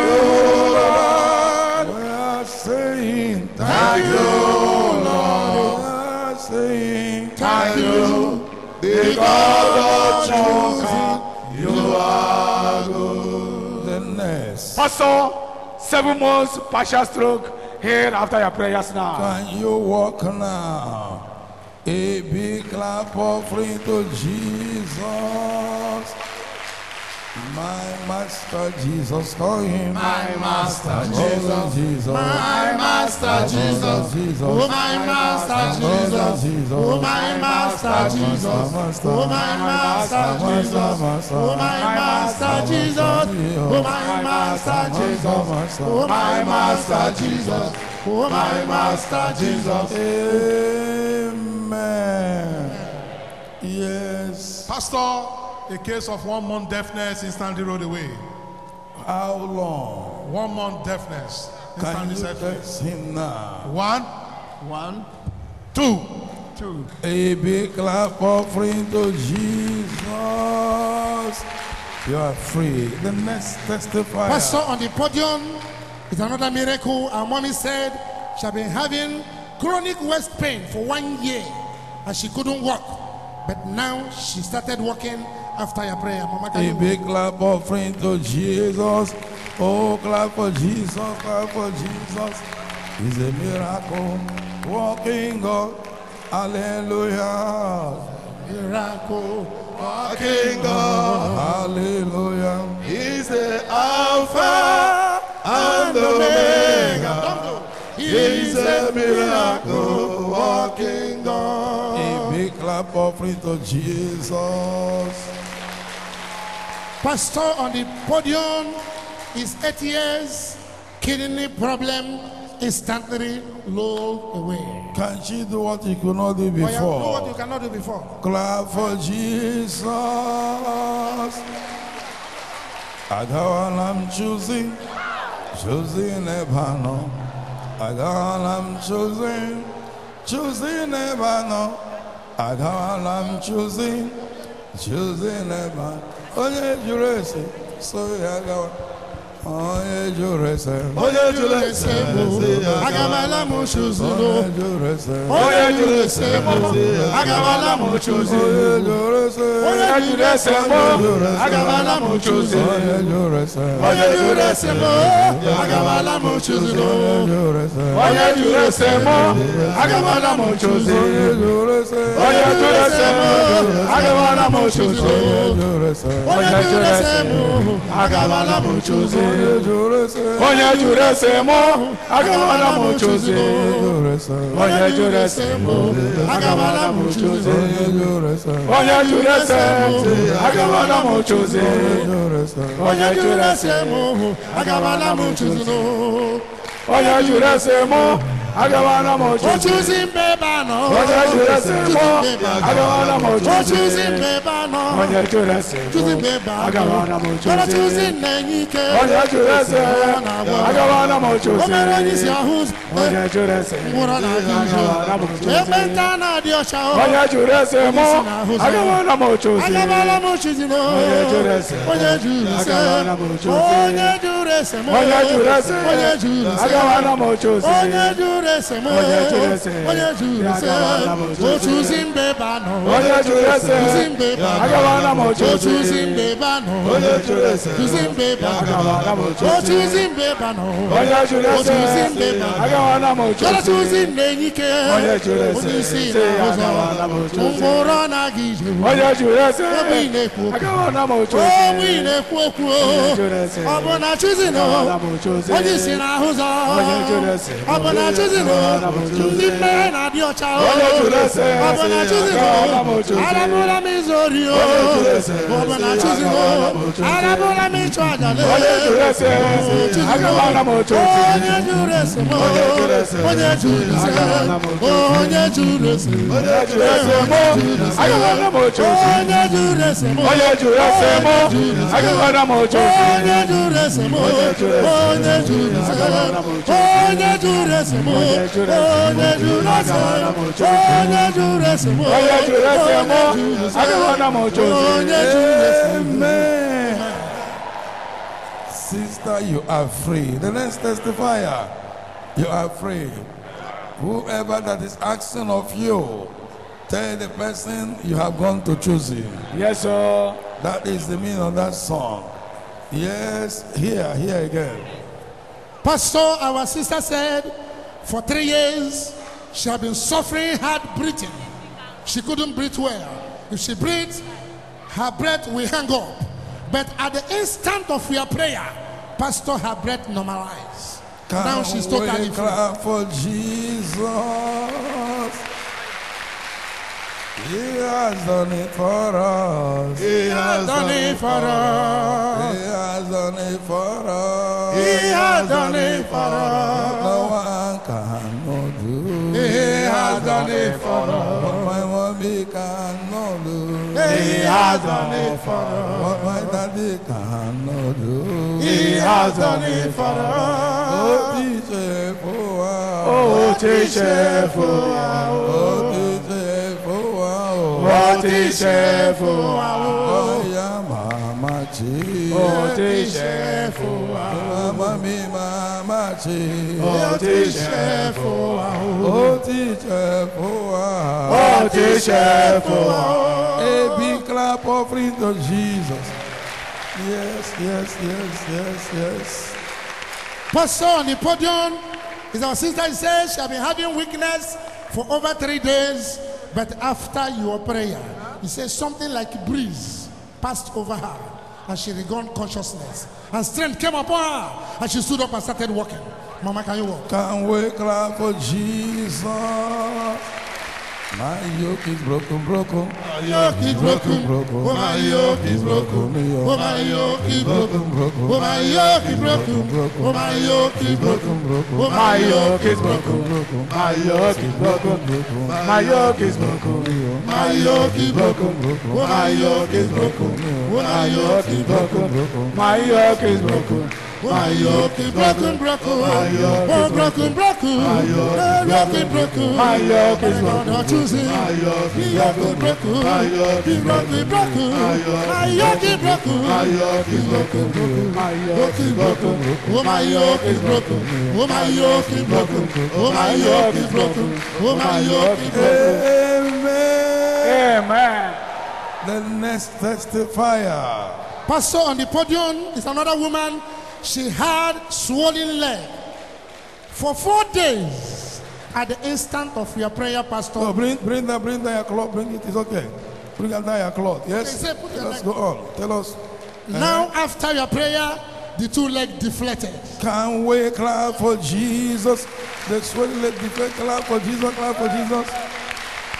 Lord. We are saying, Thank you, Lord. We are saying, Thank you, the God of choosing. Pastor, seven months partial stroke, healed after your prayers now. Can you walk now? A big clap offering to Jesus. My master Jesus, call him. My master Oh, Jesus. Jesus. My master Jesus. Jesus. Oh, my master Jesus. Jesus. Oh, my master Jesus. Master, Oh, my master Jesus. Oh, my master Jesus. Oh, my master Jesus. Oh, my master Jesus. Oh, my master Jesus. Amen. Yes. Pastor, a case of one month deafness instantly rolled away. How long One month deafness can instantly you set free. test him now? One, One, two. two. A big clap offering to Jesus. You are free. The next testifier. Pastor on the podium is another miracle. Our mommy said she had been having chronic waist pain for one year and she couldn't walk. But now she started walking after your prayer. Mama, can A you big clap offering to Jesus. Oh, clap for Jesus, clap for Jesus. He's a miracle walking God. Hallelujah. miracle? King God Hallelujah. is the Alpha and Omega. He's a miracle walking God. Clap offering to Jesus. Pastor on the podium is eight years, kidney problem instantly rolled away. Can she do what you could not do Oh, yeah, do what you cannot do before. Clap for Jesus. I got what I'm choosing, choosing Ebano. I got what I'm choosing, choosing Ebano. I what I'm choosing, choosing Ebano. Onye jụrụ ese, so ya gawa. Onye jụrụ ese, mụ. Onye jụrụ ese mụ. Onye jụrụ ese mụ, agawala m chozi. Onye jụrụ ese mụ, Agamala m chuzuru. onye jụrụ ese, agawala m chozi. Onye jụrụ ese m. Agamala m chuzuru. Onye jụrụ ese mụ, agawala m chozi. Ochuzi mbe ebe a nọ. Onye jụrụ ese mụ, agawala m chozi. Ochuzi mbe ebe a nọ. Onye jụrụ ese Chuzi mụ, mbe ebe a nọ. agawala m Mana chozi. chuzi na-enye ike. Onye jụrụ ese, agawala m O chozi. mere onye isi ahụ Onye jụrụ ese, nwụrụ na-aga ije. agawala m chozi. Ekpenta na-adị ọcha o. Onye jụrụ ese mụ, agawala m chozi. Agabala m chuzi no. Onye jụrụ ese, Onye jụrụ ese. agawala m chozi. Onye jụrụ ese m. Onye jụrụ ese, Onye jụrụ ese. agawala m chozi. Onye jụrụ ese m. Onye jụrụ ese, Onye jụrụ ese. agawala m chozi. Ochuzi mbe ebe a nọ. Onye jụrụ ese, Chuzi mbe ebe a nọ. agawala m chozi. Ochuzi mbe ebe a nọ. Onye jụrụ ese Chuzi mbe ebe a nọ. Agawala m chozi. Ochuzi mbe ebe a nọ. Onye jụrụ ese, Ochuzi mbe ebe a nọ. agawala m Chọrọ chozi. chuzi na-enye ike. Onye jụrụ ese, Onye isi sị ya na-ụzọ. agawala m chozi. Mkpụrụ ọ na-aga ije. Onye jụrụ ese, Ebe ị na-ekwu okwu. agawala m Ogbe chozi. ị na-ekwu okwu. Onye jụrụ ese, Ọ bụ na chuzi nọ. Agawala m chozi. Onye isi na-ahụ ụzọ. Onye jụrụ ese, Ọ bụ na chuzi nọ. agawala m chozi. Ndị mmehie na-adị ọcha. Onye jụrụ ese, Ọ bụ na chuzi nọ. agawala m chozi. Arabụla m izu ori o. jụrụ ese, Ọ bụ na chuzi nọ. Arabụla m ịchụ aja lee. Onye jụrụ ese, agawala m chozi. Onye jụrụ ese mọ. Onye jụrụ ese, Onye jụrụ ese. agawala m chozi. Onye jụrụ ese. Onye jụrụ ese mụ, agawala m chozi. Onye jụrụ ese mọ. Onye jụrụ ese mụ, agawala m chozi. Onye jụrụ ese mọ. Onye jụrụ ese. Onye jụrụ ese mọ. Onye jụrụ ese. Onye jụrụ ese mọ. Onye jụrụ ese mụ, agawala m chozi. Onye jụrụ ese mọ. Amen. Sister, you are free. The next testifier, you are free. Whoever that is asking of you, tell the person you have gone to choose him. Yes, sir. That is the meaning of that song. Yes, here, here again. Pastor, our sister said for three years she had been suffering hard breathing. She couldn't breathe well. If she breathed, her breath will hang up. But at the instant of your prayer, Pastor, her breath normalized. now she's Can totally free. for Jesus. He has done it for us. He has done it for us. He has done it for us. He has done it for us. No one cannot do. He has done it for us. What my mommy cannot do. He has done it for us. What my daddy cannot do. He has done it for us. Oh, teacher, for us. Oh, teacher, for us. Oh, Oh, teacher, for us. Oh, teacher, for us. Oh, yeah, mama, chi. Oh, teacher, for us. Mama, me, mama, chi. Oh, teacher, for us. Oh, teacher, for us. Oh, teacher, for us. A big clap offering to Jesus. Yes, yes, yes, yes, yes. Pastor on the podium is our sister. He says she has been having weakness for over three days, but after your prayer, he says something like a breeze passed over her, and she regained consciousness, and strength came upon her, and she stood up and started walking. Mama, can you walk? Can we clap for Jesus? My yoke is broken, broken. My yoke is broken. broken. Oh, my yoke is broken. Oh, my yoke is broken. Oh, my yoke is broken. Oh, my yoke is broken. Oh, My yoke is broken. My yoke is broken. My yoke is broken. My yoke is broken. Oh, My yoke is broken. My yoke is broken. My yoke is broken. My yoke is broken, broken. Oh, broken, broken. Oh, broken, broken. My yoke is Lord, broken. I choose it. My yoke Be is broken, broken. broken. My yoke Be is broken, broken. My yoke is broken. My yoke is broken. My yoke is broken. Oh, my yoke is broken. Oh, my yoke is broken. Oh, my yoke is broken. Oh, my yoke is broken. Amen. Amen. The next testifier. Pastor on the podium is another woman. She had swollen leg for four days. At the instant of your prayer, Pastor, Oh, bring, bring that, bring that cloth. Bring it. It's okay. Bring that your cloth. Yes. Okay, say, Let's leg- go on. Tell us. Uh-huh. now after your prayer, the two legs deflated. Can we clap for Jesus? The swelling leg deflate. Clap for Jesus. Clap for Jesus.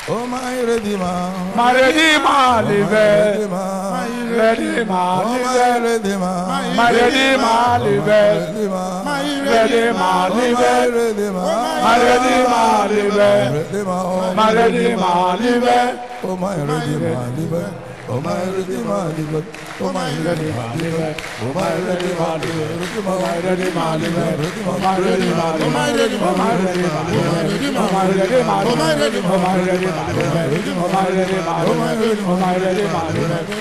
Oh my Redeemer. My Redeemer liveth. Redeemer. Redeemer Oh my liveth. Redeemer. My Redeemer liveth. Oh, Redeemer. Redeemer. Redeemer. My Redeemer liveth. Redeemer. Oh My Redeemer liveth. Oh my Redeemer. Liveth. Oh my Redeemer. Liveth. Oh my Redeemer. Liveth. Oh my Redeemer. Liveth. Oh my Redeemer liveth. Oh my Redeemer liveth. Oh, my Redeemer. Oh my Redeemer liveth. Oh my Redeemer Oh, my liveth. Redeemer. Oh my Redeemer liveth. Oh my Redeemer liveth. Oh my Redeemer liveth. Oh my Redeemer. Liveth.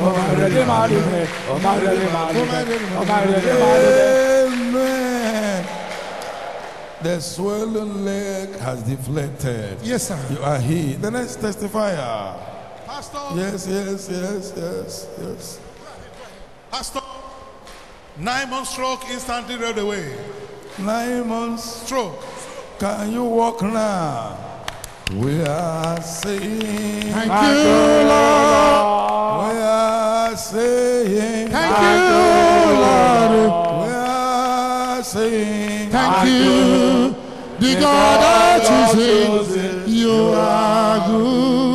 Oh my Redeemer liveth. Oh my Redeemer liveth. Oh my Redeemer liveth. Amen. The swollen leg has deflected. Yes, sir. You are healed. The next testifier. Pastor, Yes, yes, yes, yes, yes. Pastor, nine month stroke instantly rolled away. Nine months. Stroke. Can you walk now? We are saying. Thank you, Lord. We are saying. Thank you, Lord. We are saying. Thank you, the God that chooses. You are good.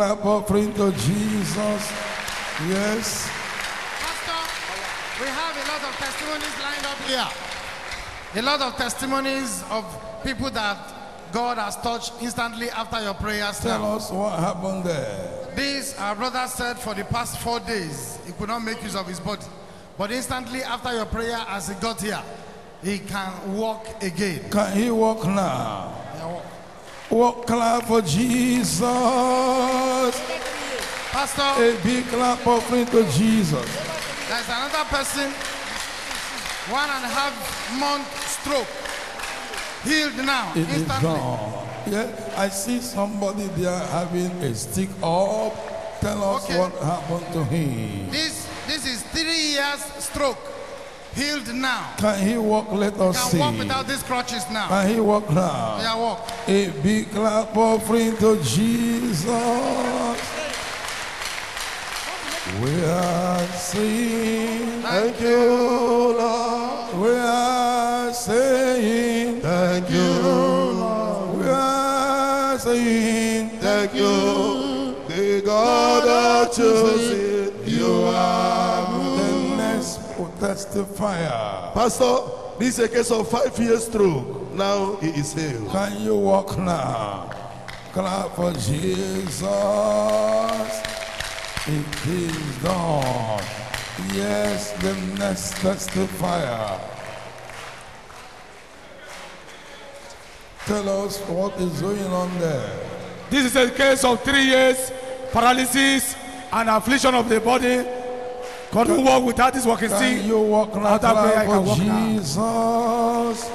Clap offering to Jesus. Yes. Pastor, we have a lot of testimonies lined up here. A lot of testimonies of people that God has touched instantly after your prayers. Tell now. us what happened there. This, our brother said, for the past four days, he could not make use of his body. But instantly after your prayer, as he got here, he can walk again. Can he walk now? Walk clap for Jesus. Pastor, A big clap offering to Jesus. there's another person, one and a half month stroke, healed now, It is instantly. gone. Yeah, I see somebody there having a stick up. Tell us Okay. what happened to him. This, this is three years stroke, healed now. Can he walk? Let us Can see. walk without these crutches now. Can he walk now? Yeah, walk. A big clap offering to Jesus. We are saying, Thank you, Lord. we are saying, Thank you, Lord. we are saying, Thank you. The God that chooses will testify. Pastor, this is a case of five years stroke. Now he is healed. Can you walk now? Clap for Jesus. It is done. Yes, the next testifier. Tell us what is going on there. This is a case of three years paralysis and affliction of the body. Couldn't walk without his walking stick. you walk now? After prayer, I can walk now. Jesus.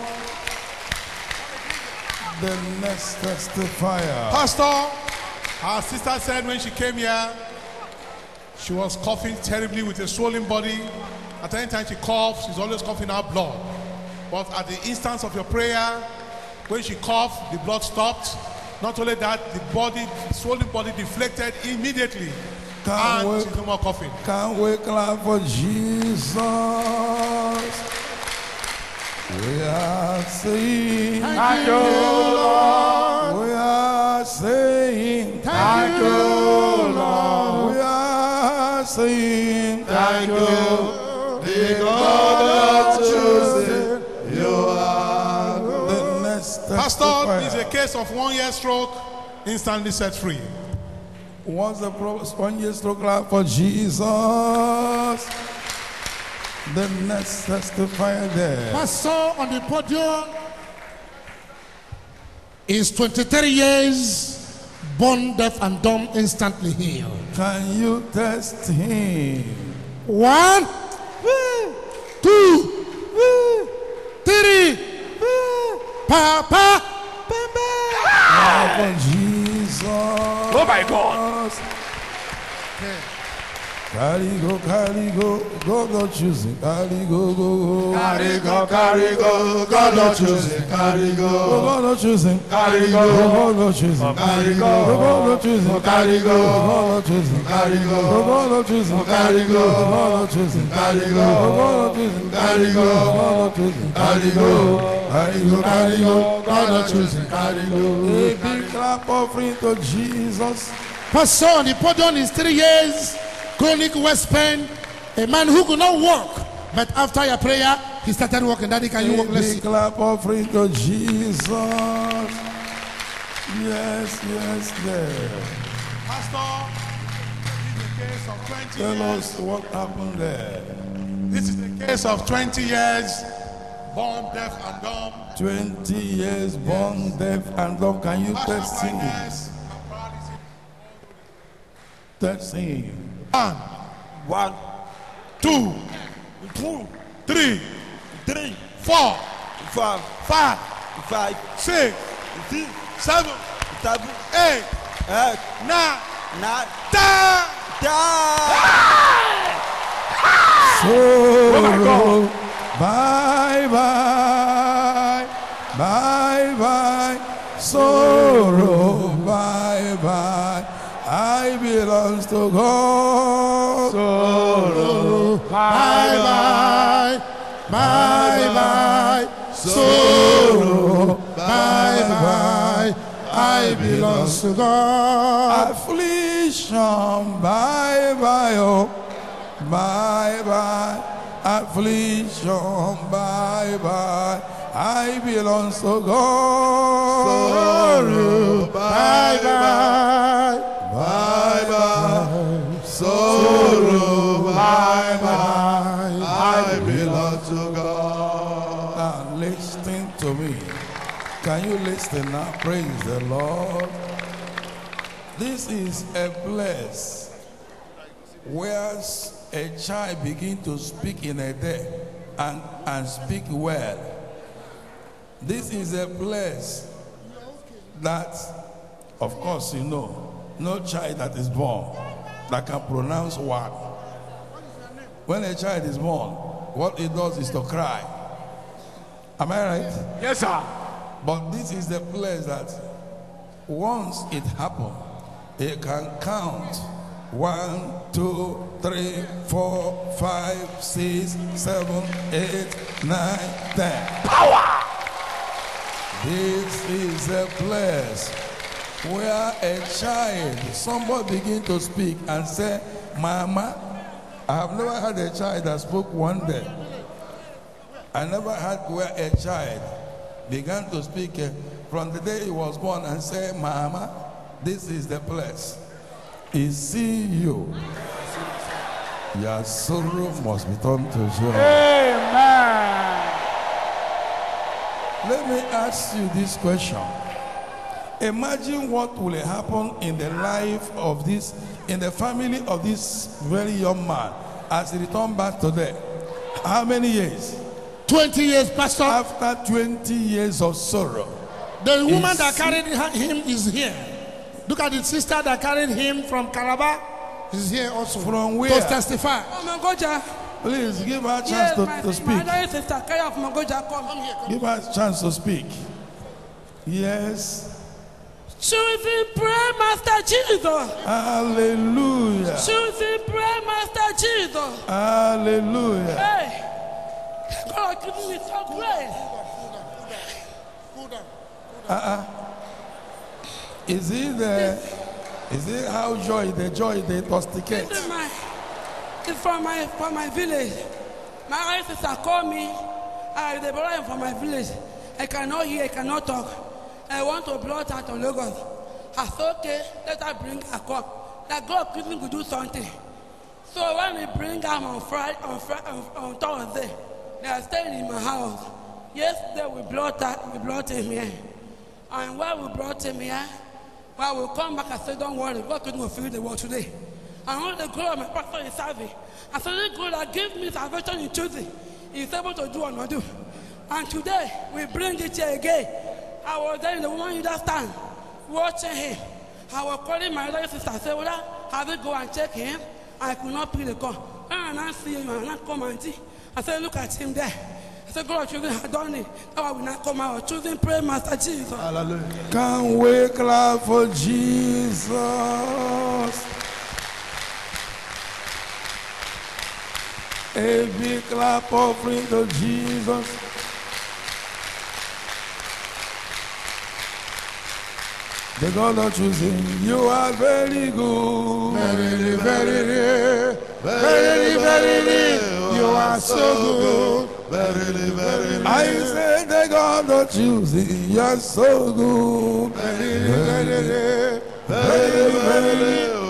The next testifier. Pastor, our sister said when she came here, she was coughing terribly with a swollen body. At any time she coughs, she's always coughing out blood. But at the instance of your prayer, when she coughed, the blood stopped. Not only that, the body, swollen body deflected immediately. Can't and wait. she's no more coughing. Can we clap for Jesus? We are saying, Thank you, Lord. we are saying, Thank you, Lord. we are saying, Thank you. The God that chooses you are. the next Pastor, testifier. this is a case of one year stroke, instantly set free. What's the year stroke clap for Jesus. The next testifier there. Pastor on the podium is 23 years, born deaf and dumb, instantly healed. Can you test him? One, two, three, Papa, for Jesus. Oh my God. Carry go, carry go, go, go, choosing. Carry go, go, go. Carry go, carry go. God not choosing. Carry Go, go. go, go, choosing. Carry Go, go. go, go, choosing. Carry Go, go. go, go, choosing. Carry Go, go. go, go, choosing. Carry Go, go. go, go, choosing. Carry go. Go, go, choosing. Carry Go, go. go, choosing. Carry go. Go, go, choosing. Carry go. Carry go, carry go. God not choosing. Carry go. A big clap offering to Jesus. Pastor on the podium is three years, chronic waist pain, a man who could not walk, but after your prayer, he started walking. Daddy, can you walk? Let's see. clap offering to Jesus. Yes, yes, there. Pastor, this is a case of 20 Tell years. us what happened there. This is the case of 20 years, born deaf and dumb. 20 years born deaf and dumb. Can you Partial test him? Test him. One, One, two, two, three, three, four, four, five, five, six, six, seven, seven, eight, eight, nine, nine, ten. ten. Sorrow. Oh bye bye. Bye bye. Sorrow. Bye bye. I belongs to God. Sorrow. Bye bye, bye bye, sorrow, bye bye. I belong to God. Affliction. Bye bye. Oh. Bye bye. Affliction. Bye bye. I belongs to God. Sorrow. Bye bye. Sorrow. Bye bye. I belong to God. Now listen to me. Can you listen now? Praise the Lord. This is a place where a child begin to speak in a day and, and speak well. This is a place that, of course, you know, no child that is born that can pronounce word. When a child is born, what it does is to cry. Am I right? Yes, sir. But this is the place that once it happened, it can count One, two, three, four, five, six, seven, eight, nine, ten. Power! This is a place where a child, somebody begin to speak and say, Mama, I have never had a child that spoke one day. I never had where a child began to speak eh, from the day he was born and say, Mama, this is the place. He see you. Your sorrow must be turned to joy. Amen. Let me ask you this question. Imagine what will happen in the life of this, in the family of this very young man as he returned back today. How many years? 20 years, Pastor. After 20 years of sorrow. The woman that carried him is here. Look at the sister that carried him from Calabar. Is here also. From To where? testify. Oh, Mongoja. Please give her a chance Yes, to, my, to my speak. other sister, carry of Mongoja, come here. Give her a chance to speak. Yes. Choosing prayer, Master Jesus. Hallelujah. Choosing prayer, Master Jesus. Hallelujah. Hey, God, give me so great. Is it the, is it how joy, the joy they tosticate? Is my, it's from my, from my village. My sister called me. I, uh, the brother from my village. I cannot hear, I cannot talk. I want to blot out on Lagos. I said, okay, let her bring a come. That God me to do something. So when we bring her on Friday, on, Friday, on, on Thursday, they are staying in my house. Yesterday we brought her, we brought him here. And while we brought him here, while we come back, I said, don't worry, God couldn't fulfill the word today. And all the glory of my pastor is serving. I said, the God that gave me salvation in Tuesday is able to do and not do. And today, we bring it here again. I was there in the woman you stand, watching him. I was calling my other sister, I said, well, have you go and check him? I could not pick the call. When I now see him, I now come and see. I said, look at him there. I said, God, children have done it. Now I will not come out. Choosing pray, Master Jesus. Hallelujah. Can we clap for Jesus? A big clap offering to Jesus. The God of Chosen, you are very good. Very, very, very, very, you are so good. Very, very, I say the God of Chosen, you are so good. Very, very, very, you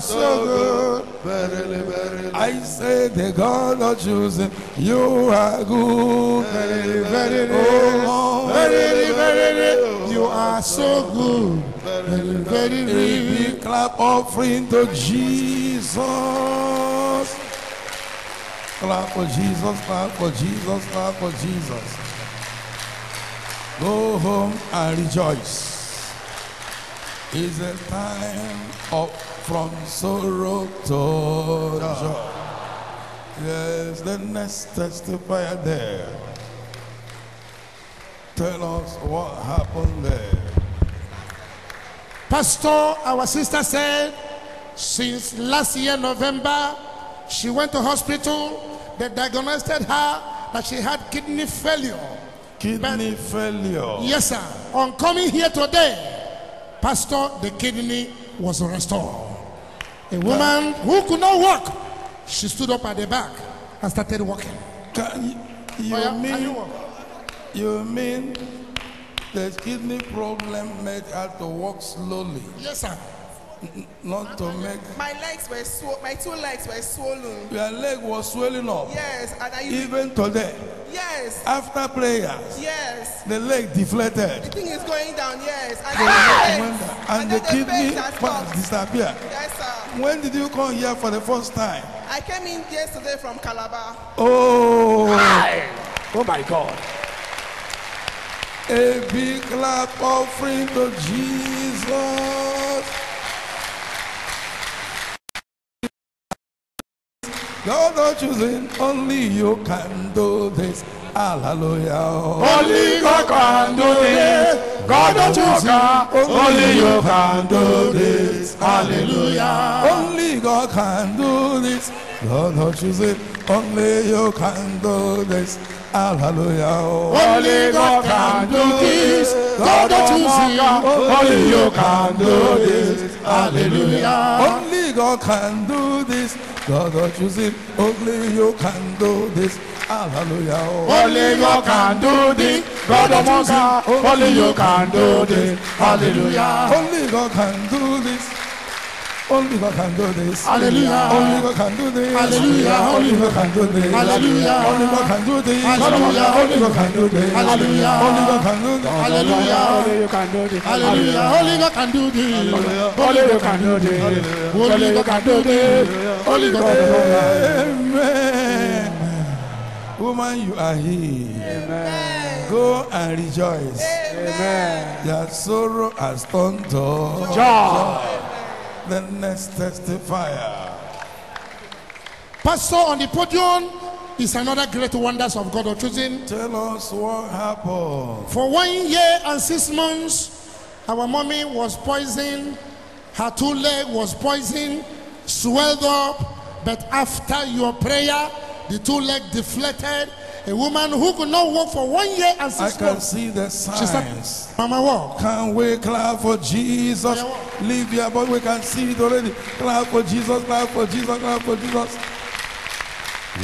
so good. Verily, verily. I say the God of Chosen, you are good. Very, very, Oh, very, very, you are so good. A very. big clap offering to Jesus. Clap for Jesus, clap for Jesus, clap for Jesus. Go home and rejoice. It's a time of from sorrow to joy. Yes, the next testifier there. Tell us what happened there. Pastor, our sister said, since last year, November, she went to hospital. They diagnosed her that she had kidney failure. Kidney failure. Yes, sir. On coming here today, Pastor, the kidney was restored. A woman who could not walk, she stood up at the back and started walking. Can you, you Oh, yeah, can mean you walk? you mean the kidney problem made her to walk slowly, Yes, sir. not to make My legs were swollen. My two legs were swollen. your leg was swelling up. Yes, and I used Even today, yes, after prayers, yes. the leg deflated. The thing is going down. Yes, and the- the and the the kidney veins are disappeared. Yes, sir. When did you come here for the first time? I came in yesterday from Calabar. Oh, Oh my God. a big clap offering to Jesus. God not choosing, only you can do this. Hallelujah. Only God can do this. God choose Only you can do this. Hallelujah. Only God can do this. God it. Only you can do this. Hallelujah. Only God can do this. God choose you. Only you can do this. Hallelujah. Only God can do this. God not choose it. Only you can do this. Hallelujah. Only God can do this. God of. Only you can do this. Hallelujah. Only God can do this. Only God can do this. Hallelujah. Only God can do this. Hallelujah. Only God can do this. Hallelujah. Only God can do this. Hallelujah. Only God can do this. Hallelujah. Only God can do this. Hallelujah. Only you can do this. Hallelujah. Only God can do this. Only you can do this. Only God can do this. Only God can do this. Amen. Woman, you are here. Go and rejoice. Amen. Your sorrow has turned to Joy. The next testifier. Pastor on the podium is another great wonders of God of Chosen. Tell us what happened. For one year and six months, our mommy was poisoned. Her two leg was poisoned, swelled up. But after your prayer, the two leg deflated. A woman who could not walk for one year and six months. I can months. see the She said, signs. Mama, walk. Can we clap for Jesus? Leave here, but we can see it already. Clap for Jesus, clap for Jesus, clap for Jesus.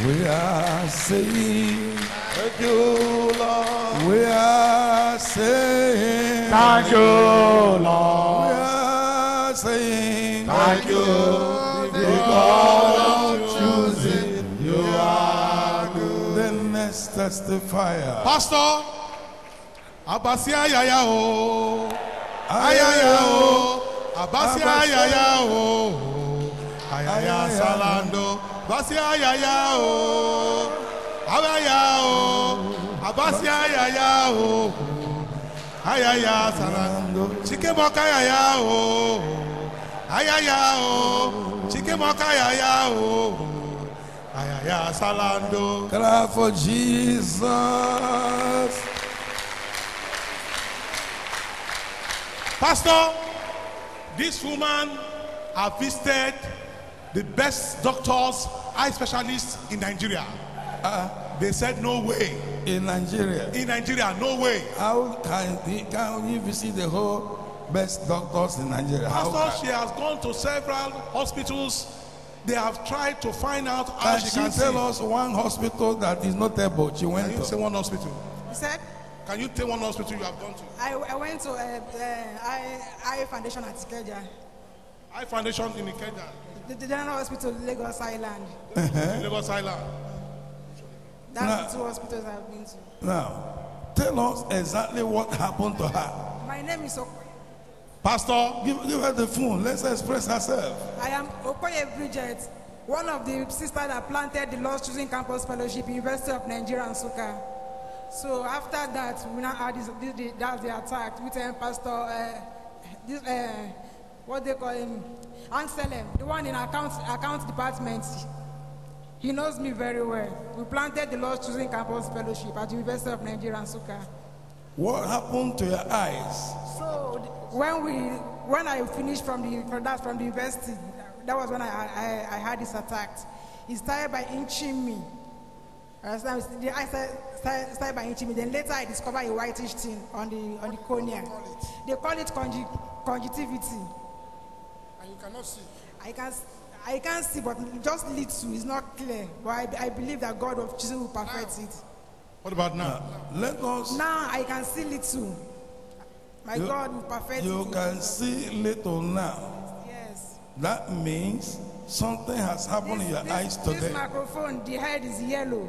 We are saying, Thank you, Lord. we are saying, Thank you, Lord. we Lord. are saying, Thank you. Testifier. Pastor, Abasi ayaya o, ayaya o, Abasi ayaya o, ayaya salando, Abasi ayaya o, ayaya o, Abasi ayaya o, ayaya salando, Chikemoka ayaya o, ayaya o, Chikemoka ayaya o, ayaya salando. Clap for Jesus. Pastor, this woman have visited the best doctors, eye specialists in Nigeria. Uh-uh. they said no way. In Nigeria. In Nigeria, no way. How can he, can he visit the whole best doctors in Nigeria? Pastor, she has gone to several hospitals. They have tried to find out how can she she can tell us one hospital that is not notable she went Can you say one hospital? You said? Can you tell one hospital you have gone to? I, I went to uh, uh, I, Eye Foundation at Ikeja, Eye Foundation in Kenya, the, the General Hospital, Lagos Island. in Lagos Island. That's Nah. the two hospitals I've been to. Now, tell us exactly what happened to her. My name is Ok- Pastor, Give, give her the phone. Let's express herself. I am Okoye Bridget, one of the sisters that planted the Lord's Chosen Campus Fellowship, University of Nigeria, Nsukka. So after that, we now had this, this, this that's the attack with um, Pastor, uh, this, uh, what they call him, Anselm, the one in account, account department. He knows me very well. We planted the Lord's Chosen Campus Fellowship at the University of Nigeria, Nsukka. What happened to your eyes? So when we when I finished from the from that from the university, that was when I I, I had this attack. It started by inching me. Understand? The eye started, started, started by inching me. Then later I discovered a whitish thing on the on the cornea. They call it conju- conjunctivity. And you cannot see. I can s- I can't see, but just little. It's not clear. But I, I believe that God of Jesus will perfect it. what about now? Let us. Now I can see little. My You- God will perfect You can see little now. Yes. That means something has happened in your this, eyes this today. microphone, the head is yellow.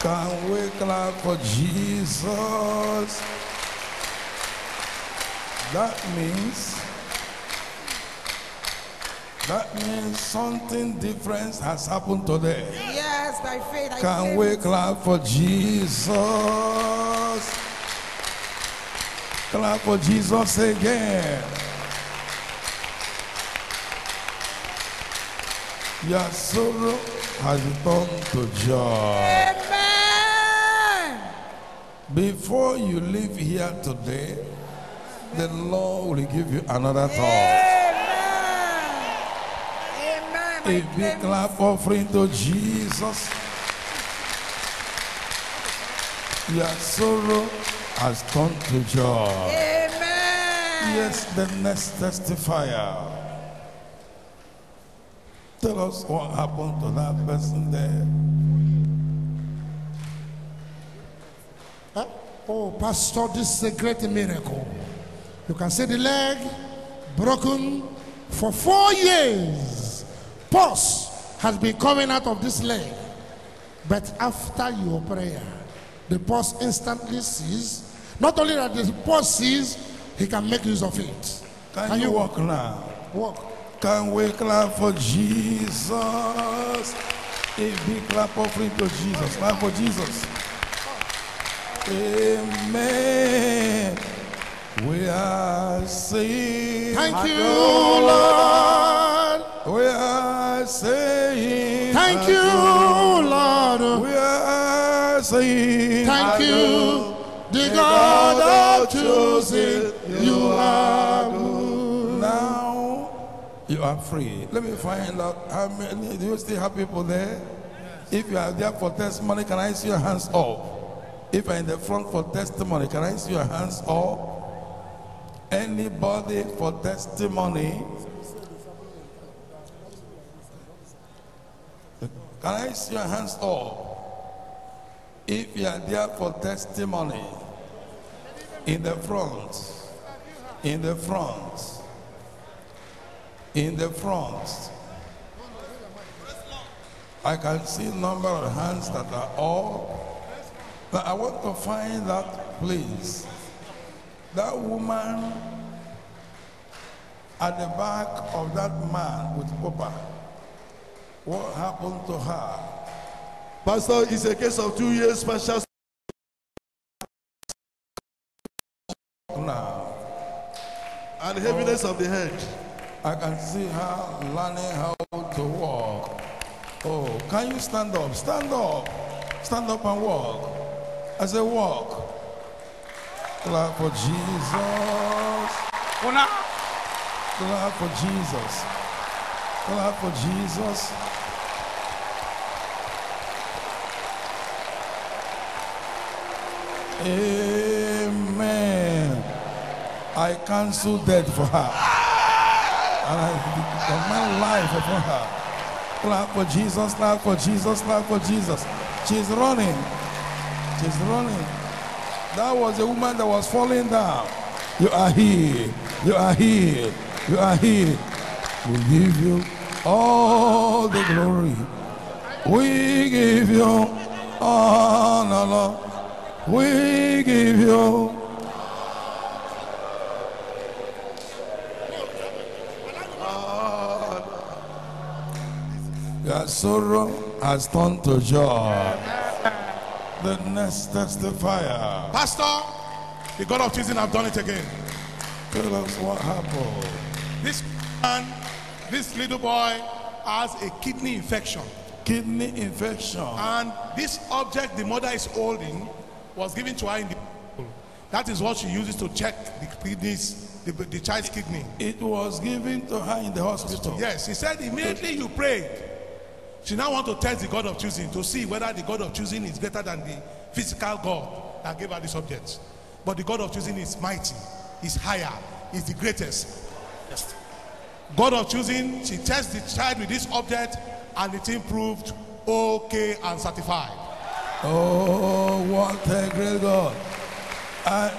Can we clap for Jesus? That means that means something different has happened today. Yes, by faith. I Can we clap for Jesus? Clap for Jesus again. Your sorrow has turned to joy. Amen. Before you leave here today, the Lord will give you another thought. Amen. A big clap offering to Jesus. Your sorrow has turned to joy. Amen. Yes, the next testifier. Tell us what happened to that person there. Huh? Oh, Pastor, this is a great miracle. You can see the leg broken for four years. Pus has been coming out of this leg. But after your prayer, the pus instantly ceased. Not only that the pus sees, he can make use of it. Can, you walk now? Walk. Can we clap for Jesus? A big clap offering to Jesus. Clap for Jesus. Amen. We are saying, Thank you, Lord. We are saying, Thank you, God of Chosen. You are good. Now you are free. Let me find out how many. Do you still have people there? If you are there for testimony, can I see your hands up? If you're in the front for testimony, can I see your hands up? Anybody for testimony? Can I see your hands up? If you are there for testimony, in the front, in the front, in the front, I can see number of hands that are up. But I want to find that place. That woman at the back of that man with Papa. What happened to her? Pastor, it's a case of two years special. And heaviness of the head. I can see her learning how to walk. Oh, can you stand up? Stand up. Stand up and walk. I say walk. Clap for Jesus. Una. Clap for Jesus. Clap for Jesus. Amen. I cancel death for her. And I command life upon her. Clap for Jesus, clap for Jesus, clap for Jesus. She's running. She's running. That was a woman that was falling down. You are here. You are here. You are here. We give you all the glory. We give you honor. We give you. Sorrow has turned to joy. The next testifier. Pastor, the God of Chosen have done it again. Tell us what happened. This man, this little boy has a kidney infection. Kidney infection. And this object the mother is holding was given to her in the that is what she uses to check the kidneys, the, the child's kidney. It was given to her in the hospital. Yes, he said immediately you prayed. She now want to test the God of Chosen to see whether the God of Chosen is greater than the physical God that gave her this object. But the God of Chosen is mighty, is higher, is the greatest. Yes. God of Chosen, she tests the child with this object and it improved okay and certified. Oh, what a great God. I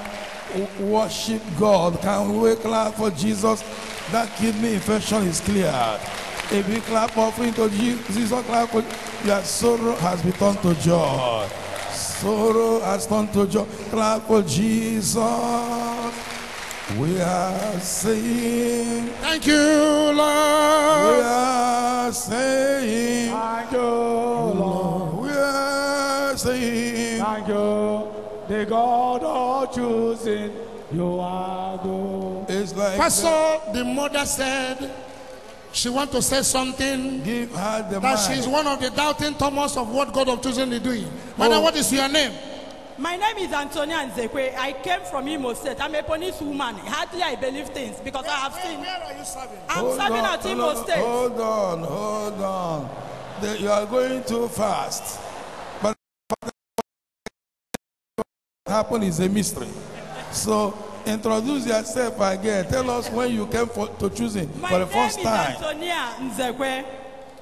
w- worship God. Can we clap for Jesus? That kidney infection is cleared. If we clap offering to Je- Jesus, clap for your sorrow has been turned to joy. Sorrow has turned to joy. Clap for Jesus. We are saying, Thank you, Lord. we are saying, Thank you, Lord. we are saying, Thank you. The God of Chosen, you are good. it's like Pastor, the mother said she want to say something give her the that mic. she's one of the doubting Thomas of what God of Chosen is doing. Madam, Oh. what is your name? My name is Antonia Nzekwe. I came from Imo State. I'm a police woman. Hardly I believe things because I have seen. Where are you serving? I'm Hold serving on, at hold Imo State. Hold on, hold on. The- you are going too fast. But what happened is a mystery. So introduce yourself again. Tell us when you came for, to Chosen My for the first time. My name first is. Antonia Nzekwe.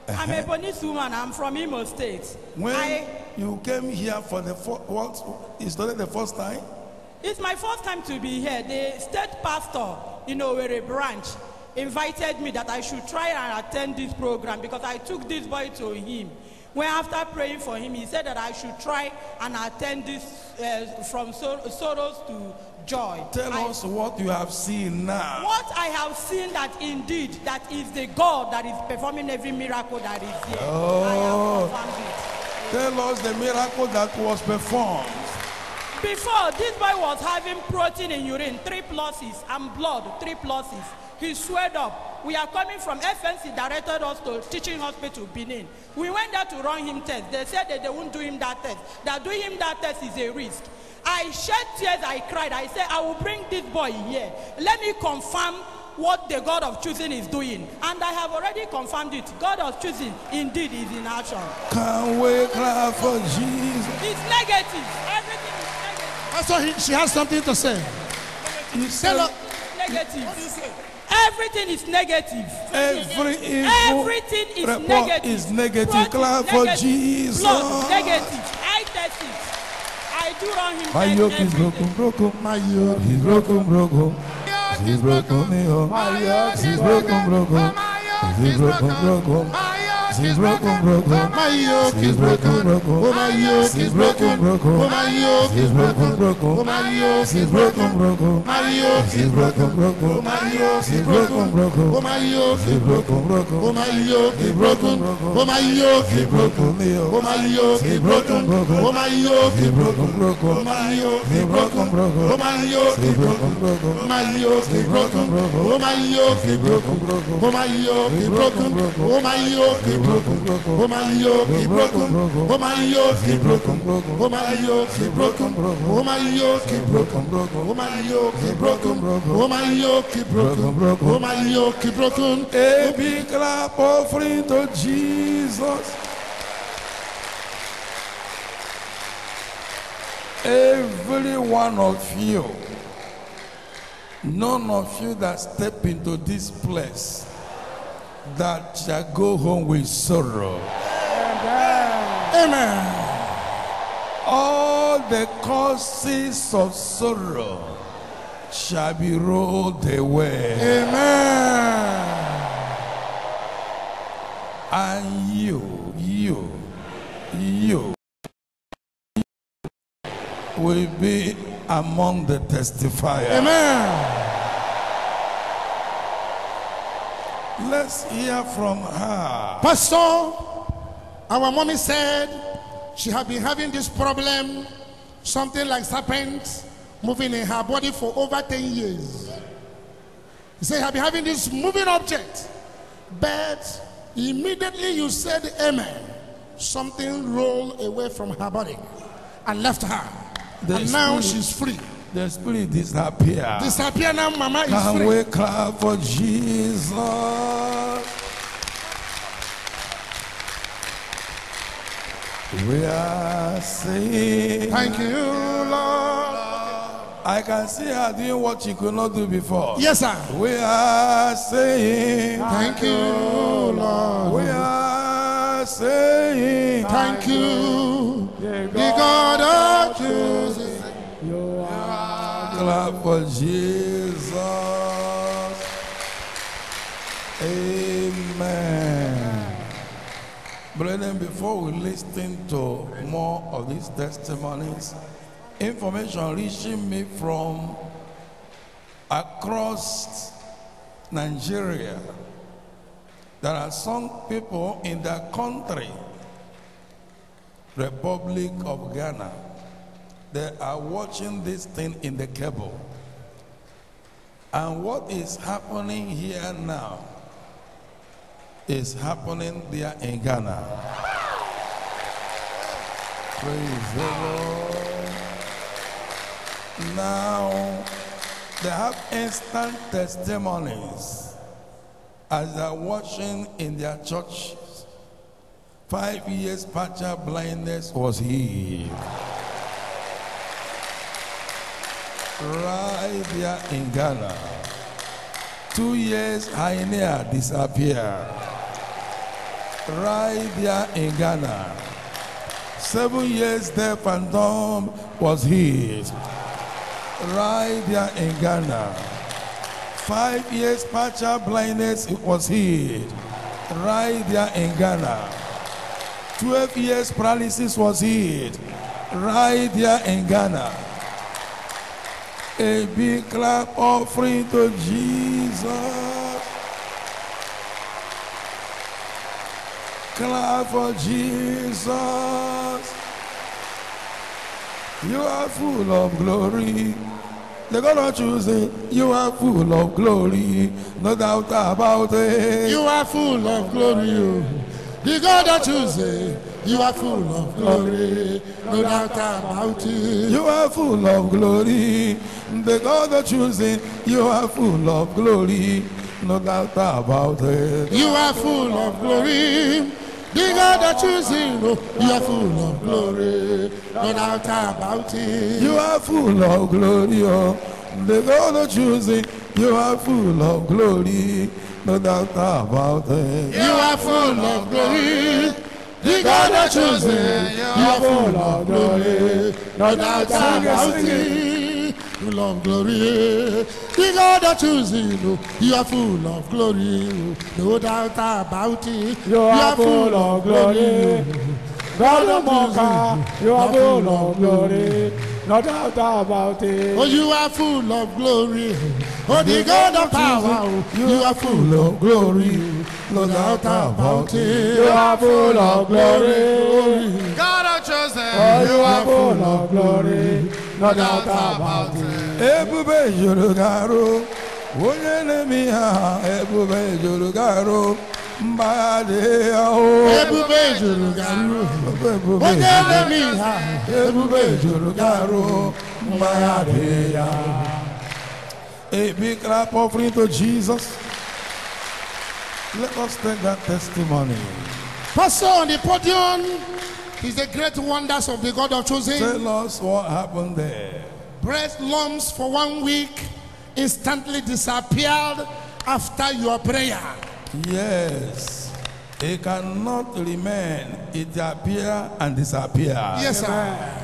I'm a police woman. I'm from Imo State. When I, you came here for the fir- what is that the first time? it's my first time to be here. The state pastor you know, in Owerri branch invited me that I should try and attend this program because I took this boy to him. When after praying for him, he said that I should try and attend this uh, from sor- sorrows to joy. Tell I- us what you have seen now. What I have seen that indeed that is the God that is performing every miracle that is here. Oh. I have oh. it. Tell us the miracle that was performed. Before this boy was having protein in urine, three pluses, and blood, three pluses. He swelled up. We are coming from FMC, directed us to teaching hospital Benin. We went there to run him test. They said that they won't do him that test. That doing him that test is a risk. I shed tears, I cried. I said, I will bring this boy here. Let me confirm what the God of Chosen is doing. And I have already confirmed it. God of Chosen indeed is in action. Can we clap for Jesus? It's negative. Everything is negative. Pastor, he, she has something to say. You Tell said her. negative. Everything is negative. every evil Everything is report negative. is negative. Blood Clap is for negative. Jesus. Blood negative. I test it. I do run him My yoke is broken, broken. My yoke is broken, broken. He's broken me. My yoke is broken, broken. My yoke He's is broken, broken. My yoke is broken, broken. My yoke is broken, broken. broken. Oh, my yoke is broken, broken. broken. Oh, my yoke is broken, broken. broken. Oh, my yoke is broken, broken. broken. My yoke is broken, broken. broken. Oh, my yoke is broken, broken. broken. Oh, my yoke is broken, broken. Oh, my yoke is broken. broken. Oh, my yoke is broken. broken Oh, my yoke is broken, broken. broken. Oh, my yoke is broken, broken. broken. Oh, my yoke is broken, broken. broken. Oh, my yoke is broken, broken. broken. My yoke is broken. Oh, my yoke is broken. Oh, my yoke is broken. Oh, my yoke is broken. Oh, my yoke is broken. Oh, my yoke is broken. Oh, my yoke is broken. Oh, my yoke is broken. Oh, my yoke is broken. Oh, my yoke is broken. Oh, my yoke is broken. A big clap offering to Jesus. Every one of you, none of you that step into this place that shall go home with sorrow. Amen. All the causes of sorrow shall be rolled away. Amen. And you, you, you will be among the testifiers. Amen. Let's hear from her. Pastor, our mommy said she had been having this problem, something like serpent moving in her body for over 10 years. He said, I've been having this moving object. But immediately you said amen, something rolled away from her body and left her. The and now she's free. The spirit disappear. Disappear now, Mama is Can free. we clap for Jesus? We are saying, Thank you, Lord. I can see her doing what she could not do before. Yes, sir. We are saying, Thank you, Lord. We are saying, Thank you, the God of Chosen. Clap for Jesus. Amen. Brethren, before we listen to more of these testimonies, information reaching me from across Nigeria. There are some people in the country, Republic of Ghana, they are watching this thing in the cable. And what is happening here now is happening there in Ghana. Praise the Lord. Now, they have instant testimonies as they're watching in their church. Five years partial blindness was healed. Right there in Ghana. Two years hernia disappeared. Right there in Ghana. Seven years and dumb was healed. Right there in Ghana. Five years partial blindness was healed. Right there in Ghana. Twelve years paralysis was healed. Right there in Ghana. A big clap offering to Jesus. Clap for Jesus. You are full of glory. The God of Chosen, you are full of glory. No doubt about it. You are full of glory. oh. The God that chooses, you are full of glory. No doubt about it. You are full of glory. The God that choosing, you are full of glory. No doubt about it. You are full of glory. The God that choosing, oh, you are full of glory. No doubt about it. You are full of glory. Oh. The God that choosing, you are full of glory. No doubt about it. You are full of glory. The God that choosing, you are full of glory. No doubt about it. Full of glory. The God that choosing, oh, you are full of glory. No doubt about it. You are full of glory. God Mocha, you are full of glory. No doubt about it. Oh, you are full of glory. Oh, the God of power, you are full of glory. No doubt about it. You are full of glory. God of chosen. Oh, you are full of glory. No doubt about it. Ebube juru garụ onye na-eme ha ebube juru garụ mgbagha Ebube juru garụ. Onye na-eme ihe ahụ. ebube juru garụ mgbagha ya a big clap offering to Jesus let us take that testimony Pastor on the podium is the great wonders of the God of Chosen. tell us what happened there Breast lumps for one week instantly disappeared after your prayer. Yes. It cannot remain. It appear and disappear. Yes, sir.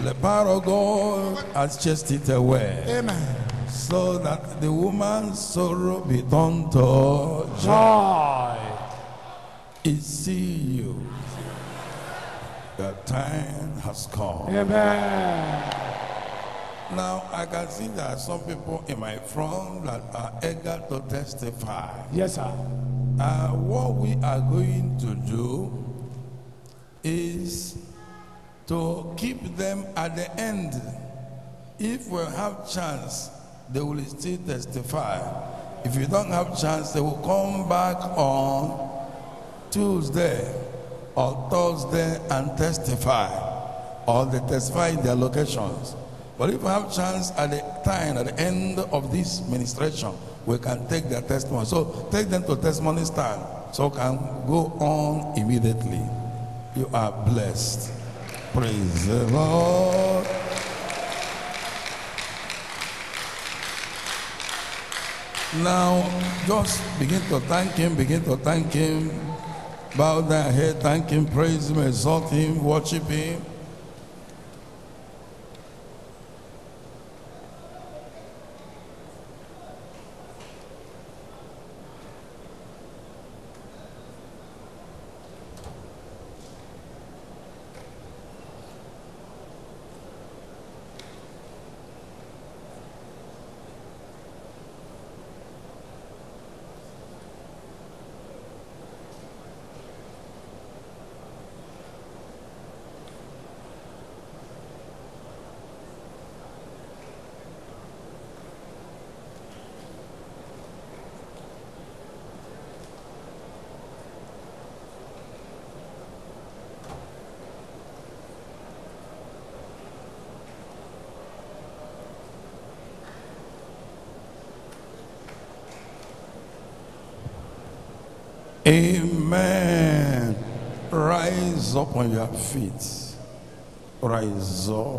The power of God has chased it away. Amen. So that the woman's sorrow be turned to joy. Joy. It see you. The time has come. Amen. Now I can see there are some people in my front that are eager to testify. Yes, sir. Uh, what we are going to do is to keep them at the end. If we have chance, they will still testify. If you don't have chance, they will come back on Tuesday or Thursday and testify, or they testify in their locations. But if we have chance at the time, at the end of this ministration, we can take their testimony. So take them to testimony stand so can go on immediately. You are blessed. Praise the Lord. Now, just begin to thank Him, begin to thank Him. Bow down head, thank Him, praise Him, exalt Him, worship Him. Amen. Rise up on your feet. Rise up.